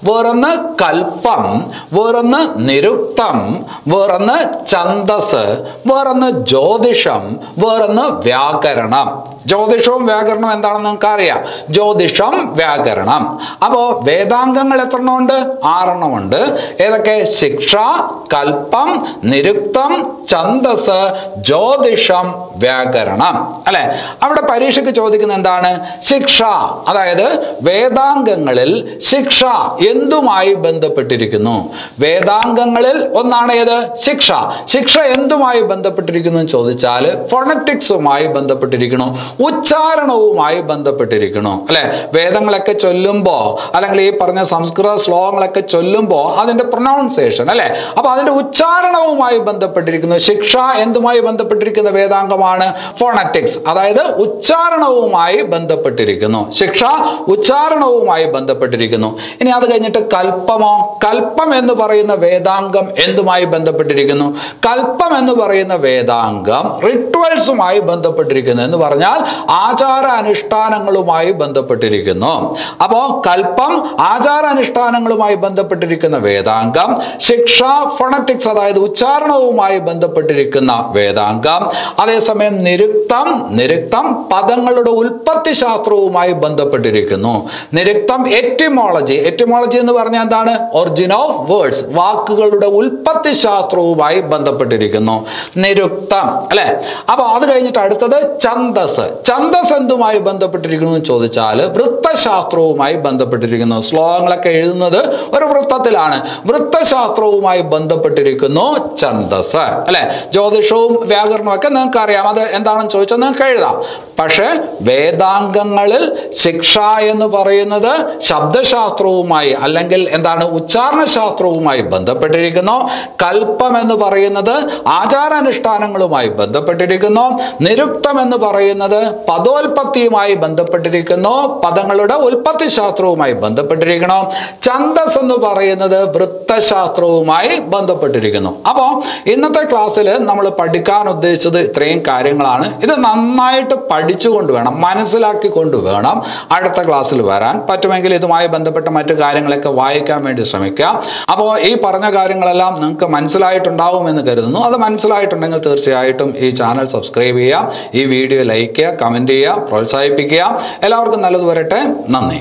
വേറൊന്ന് കൽപ്പം. വേറൊന്ന് നിരുക്തം. വേറൊന്ന് ഛന്തസ് വേറൊന്ന് ജ്യോതിഷം. വേറൊന്ന് വ്യാകരണം. ജ്യോതിഷവും വ്യാകരണവും എന്താണെന്ന് നിങ്ങൾക്ക് അറിയാം ജ്യോതിഷം വ്യാകരണം. അപ്പോൾ വേദാംഗങ്ങൾ എത്രണ്ണമുണ്ട്? ആറെണ്ണമുണ്ട്. ഏതൊക്കെ? ശിക്ഷ കൽപ്പം നിരുക്തം ഛന്ദസ് ജ്യോതിഷം വ്യാകരണം. അല്ലെ? അവിടെ പരീക്ഷയ്ക്ക് ചോദിക്കുന്ന എന്താണ്? ശിക്ഷ. അതായത് വേദാംഗങ്ങളിൽ ശിക്ഷ എന്തുമായി ബന്ധപ്പെട്ടിരിക്കുന്നു? വേദാംഗങ്ങളിൽ ഒന്നാണ് ഏത്? ശിക്ഷ. ശിക്ഷ എന്തുമായി ബന്ധപ്പെട്ടിരിക്കുന്നു എന്ന് ചോദിച്ചാൽ ഫൊണറ്റിക്സുമായി ബന്ധപ്പെട്ടിരിക്കുന്നു. ഉച്ചാരണവുമായി ബന്ധപ്പെട്ടിരിക്കുന്നു. അല്ലെ? വേദങ്ങളൊക്കെ ചൊല്ലുമ്പോൾ അല്ലെങ്കിൽ ഈ പറഞ്ഞ സംസ്കൃത ശ്ലോകങ്ങളൊക്കെ ചൊല്ലുമ്പോൾ അതിന്റെ പ്രൊനൗൺസിയേഷൻ അല്ലെ? അപ്പൊ അതിന്റെ ഉച്ചാരണവുമായി ബന്ധപ്പെട്ടിരിക്കുന്നു. ശിക്ഷ എന്തുമായി ബന്ധപ്പെട്ടിരിക്കുന്ന വേദാംഗമാണ് ഫോണറ്റിക്സ് അതായത് ഉച്ചാരണവുമായി ബന്ധപ്പെട്ടിരിക്കുന്നു. ശിക്ഷ ഉച്ചാരണവുമായി ബന്ധപ്പെട്ടിരിക്കുന്നു. ഇനി അത് കഴിഞ്ഞിട്ട് കൽപ്പമോ? കൽപ്പം എന്ന് പറയുന്ന വേദാംഗം എന്തുമായി ബന്ധപ്പെട്ടിരിക്കുന്നു? കൽപ്പം എന്ന് പറയുന്ന വേദാംഗം റിച്വൽസുമായി ബന്ധപ്പെട്ടിരിക്കുന്നു എന്ന് പറഞ്ഞാൽ ആചാര അനുഷ്ഠാനങ്ങളുമായി ബന്ധപ്പെട്ടിരിക്കുന്നു. അപ്പോൾ കൽപ്പം ആചാര അനുഷ്ഠാനങ്ങളുമായി ബന്ധപ്പെട്ടിരിക്കുന്ന വേദാംഗം ശിക്ഷ ഫോണറ്റിക്സ് അതായത് ഉച്ചാരണവുമായി ബന്ധപ്പെട്ടിരിക്കുന്ന വേദാംഗം അതേസമയം നിരുക്തം നിരുക്തം പദങ്ങളുടെ ഉൽപ്പത്തി ശാസ്ത്രവുമായി ബന്ധപ്പെട്ടിരിക്കുന്നു. നിരുക്തം എറ്റിമോളജി എറ്റിമോളജി എന്ന് പറഞ്ഞാൽ എന്താണ്? ഒറിജിൻ ഓഫ് വേർഡ്സ് വാക്കുകളുടെ ഉൽപ്പത്തി ശാസ്ത്രവുമായി ബന്ധപ്പെട്ടിരിക്കുന്നു. നിരുക്തം. അല്ലെ? അപ്പൊ അത് കഴിഞ്ഞിട്ട് അടുത്തത് ഛന്ദസ്. ഛന്ദസ് എന്തുമായി ബന്ധപ്പെട്ടിരിക്കുന്നു എന്ന് ചോദിച്ചാൽ വൃത്തശാസ്ത്രവുമായി ബന്ധപ്പെട്ടിരിക്കുന്നു. ശ്ലോകങ്ങളൊക്കെ എഴുതുന്നത് ഒരു വൃത്തത്തിലാണ്. വൃത്തശാസ്ത്രവുമായി ബന്ധപ്പെട്ടിരിക്കുന്നു ഛന്ദസ്. അല്ലെ? ജ്യോതിഷവും വ്യാകരണവും ഒക്കെ നിങ്ങൾക്ക് അറിയാം അത് എന്താണെന്ന് ചോദിച്ചാൽ നിങ്ങൾക്ക് എഴുതാം. പക്ഷേ വേദാംഗങ്ങളിൽ ശിക്ഷ എന്ന് പറയുന്നത് ശബ്ദശാസ്ത്രവുമായി അല്ലെങ്കിൽ എന്താണ് ഉച്ചാരണ ശാസ്ത്രവുമായി ബന്ധപ്പെട്ടിരിക്കുന്നു. കൽപ്പം എന്ന് പറയുന്നത് ആചാരാനുഷ്ഠാനങ്ങളുമായി ബന്ധപ്പെട്ടിരിക്കുന്നു. നിരുക്തം എന്ന് പറയുന്നത് പദോൽപത്തിയുമായി ബന്ധപ്പെട്ടിരിക്കുന്നു. പദങ്ങളുടെ ഉൽപ്പത്തി ശാസ്ത്രവുമായി ബന്ധപ്പെട്ടിരിക്കണം. ഛന്ദസ് എന്ന് പറയുന്നത് വൃത്തശാസ്ത്രവുമായി ബന്ധപ്പെട്ടിരിക്കുന്നു. അപ്പോൾ ഇന്നത്തെ ക്ലാസ്സിൽ നമ്മൾ പഠിക്കാൻ ഉദ്ദേശിച്ചത് ഇത്രയും കാര്യങ്ങളാണ്. ഇത് നന്നായിട്ട് പഠിച്ചുകൊണ്ട് വേണം മനസ്സിലാക്കിക്കൊണ്ട് വേണം അടുത്ത ക്ലാസ്സിൽ വരാൻ. പറ്റുമെങ്കിൽ ഇതുമായി ബന്ധപ്പെട്ട മറ്റു കാര്യങ്ങളൊക്കെ വായിക്കാൻ വേണ്ടി ശ്രമിക്കുക അപ്പോൾ ഈ പറഞ്ഞ കാര്യങ്ങളെല്ലാം നിങ്ങൾക്ക് മനസ്സിലായിട്ടുണ്ടാവുമെന്ന് കരുതുന്നു. അത് മനസ്സിലായിട്ടുണ്ടെങ്കിൽ തീർച്ചയായിട്ടും ഈ ചാനൽ സബ്സ്ക്രൈബ് ചെയ്യുക. ഈ വീഡിയോ ലൈക്ക് ചെയ്യുക കമന്റ് ചെയ്യുക പ്രോത്സാഹിപ്പിക്കുക. എല്ലാവർക്കും നല്ലത് വരട്ടെ. നന്ദി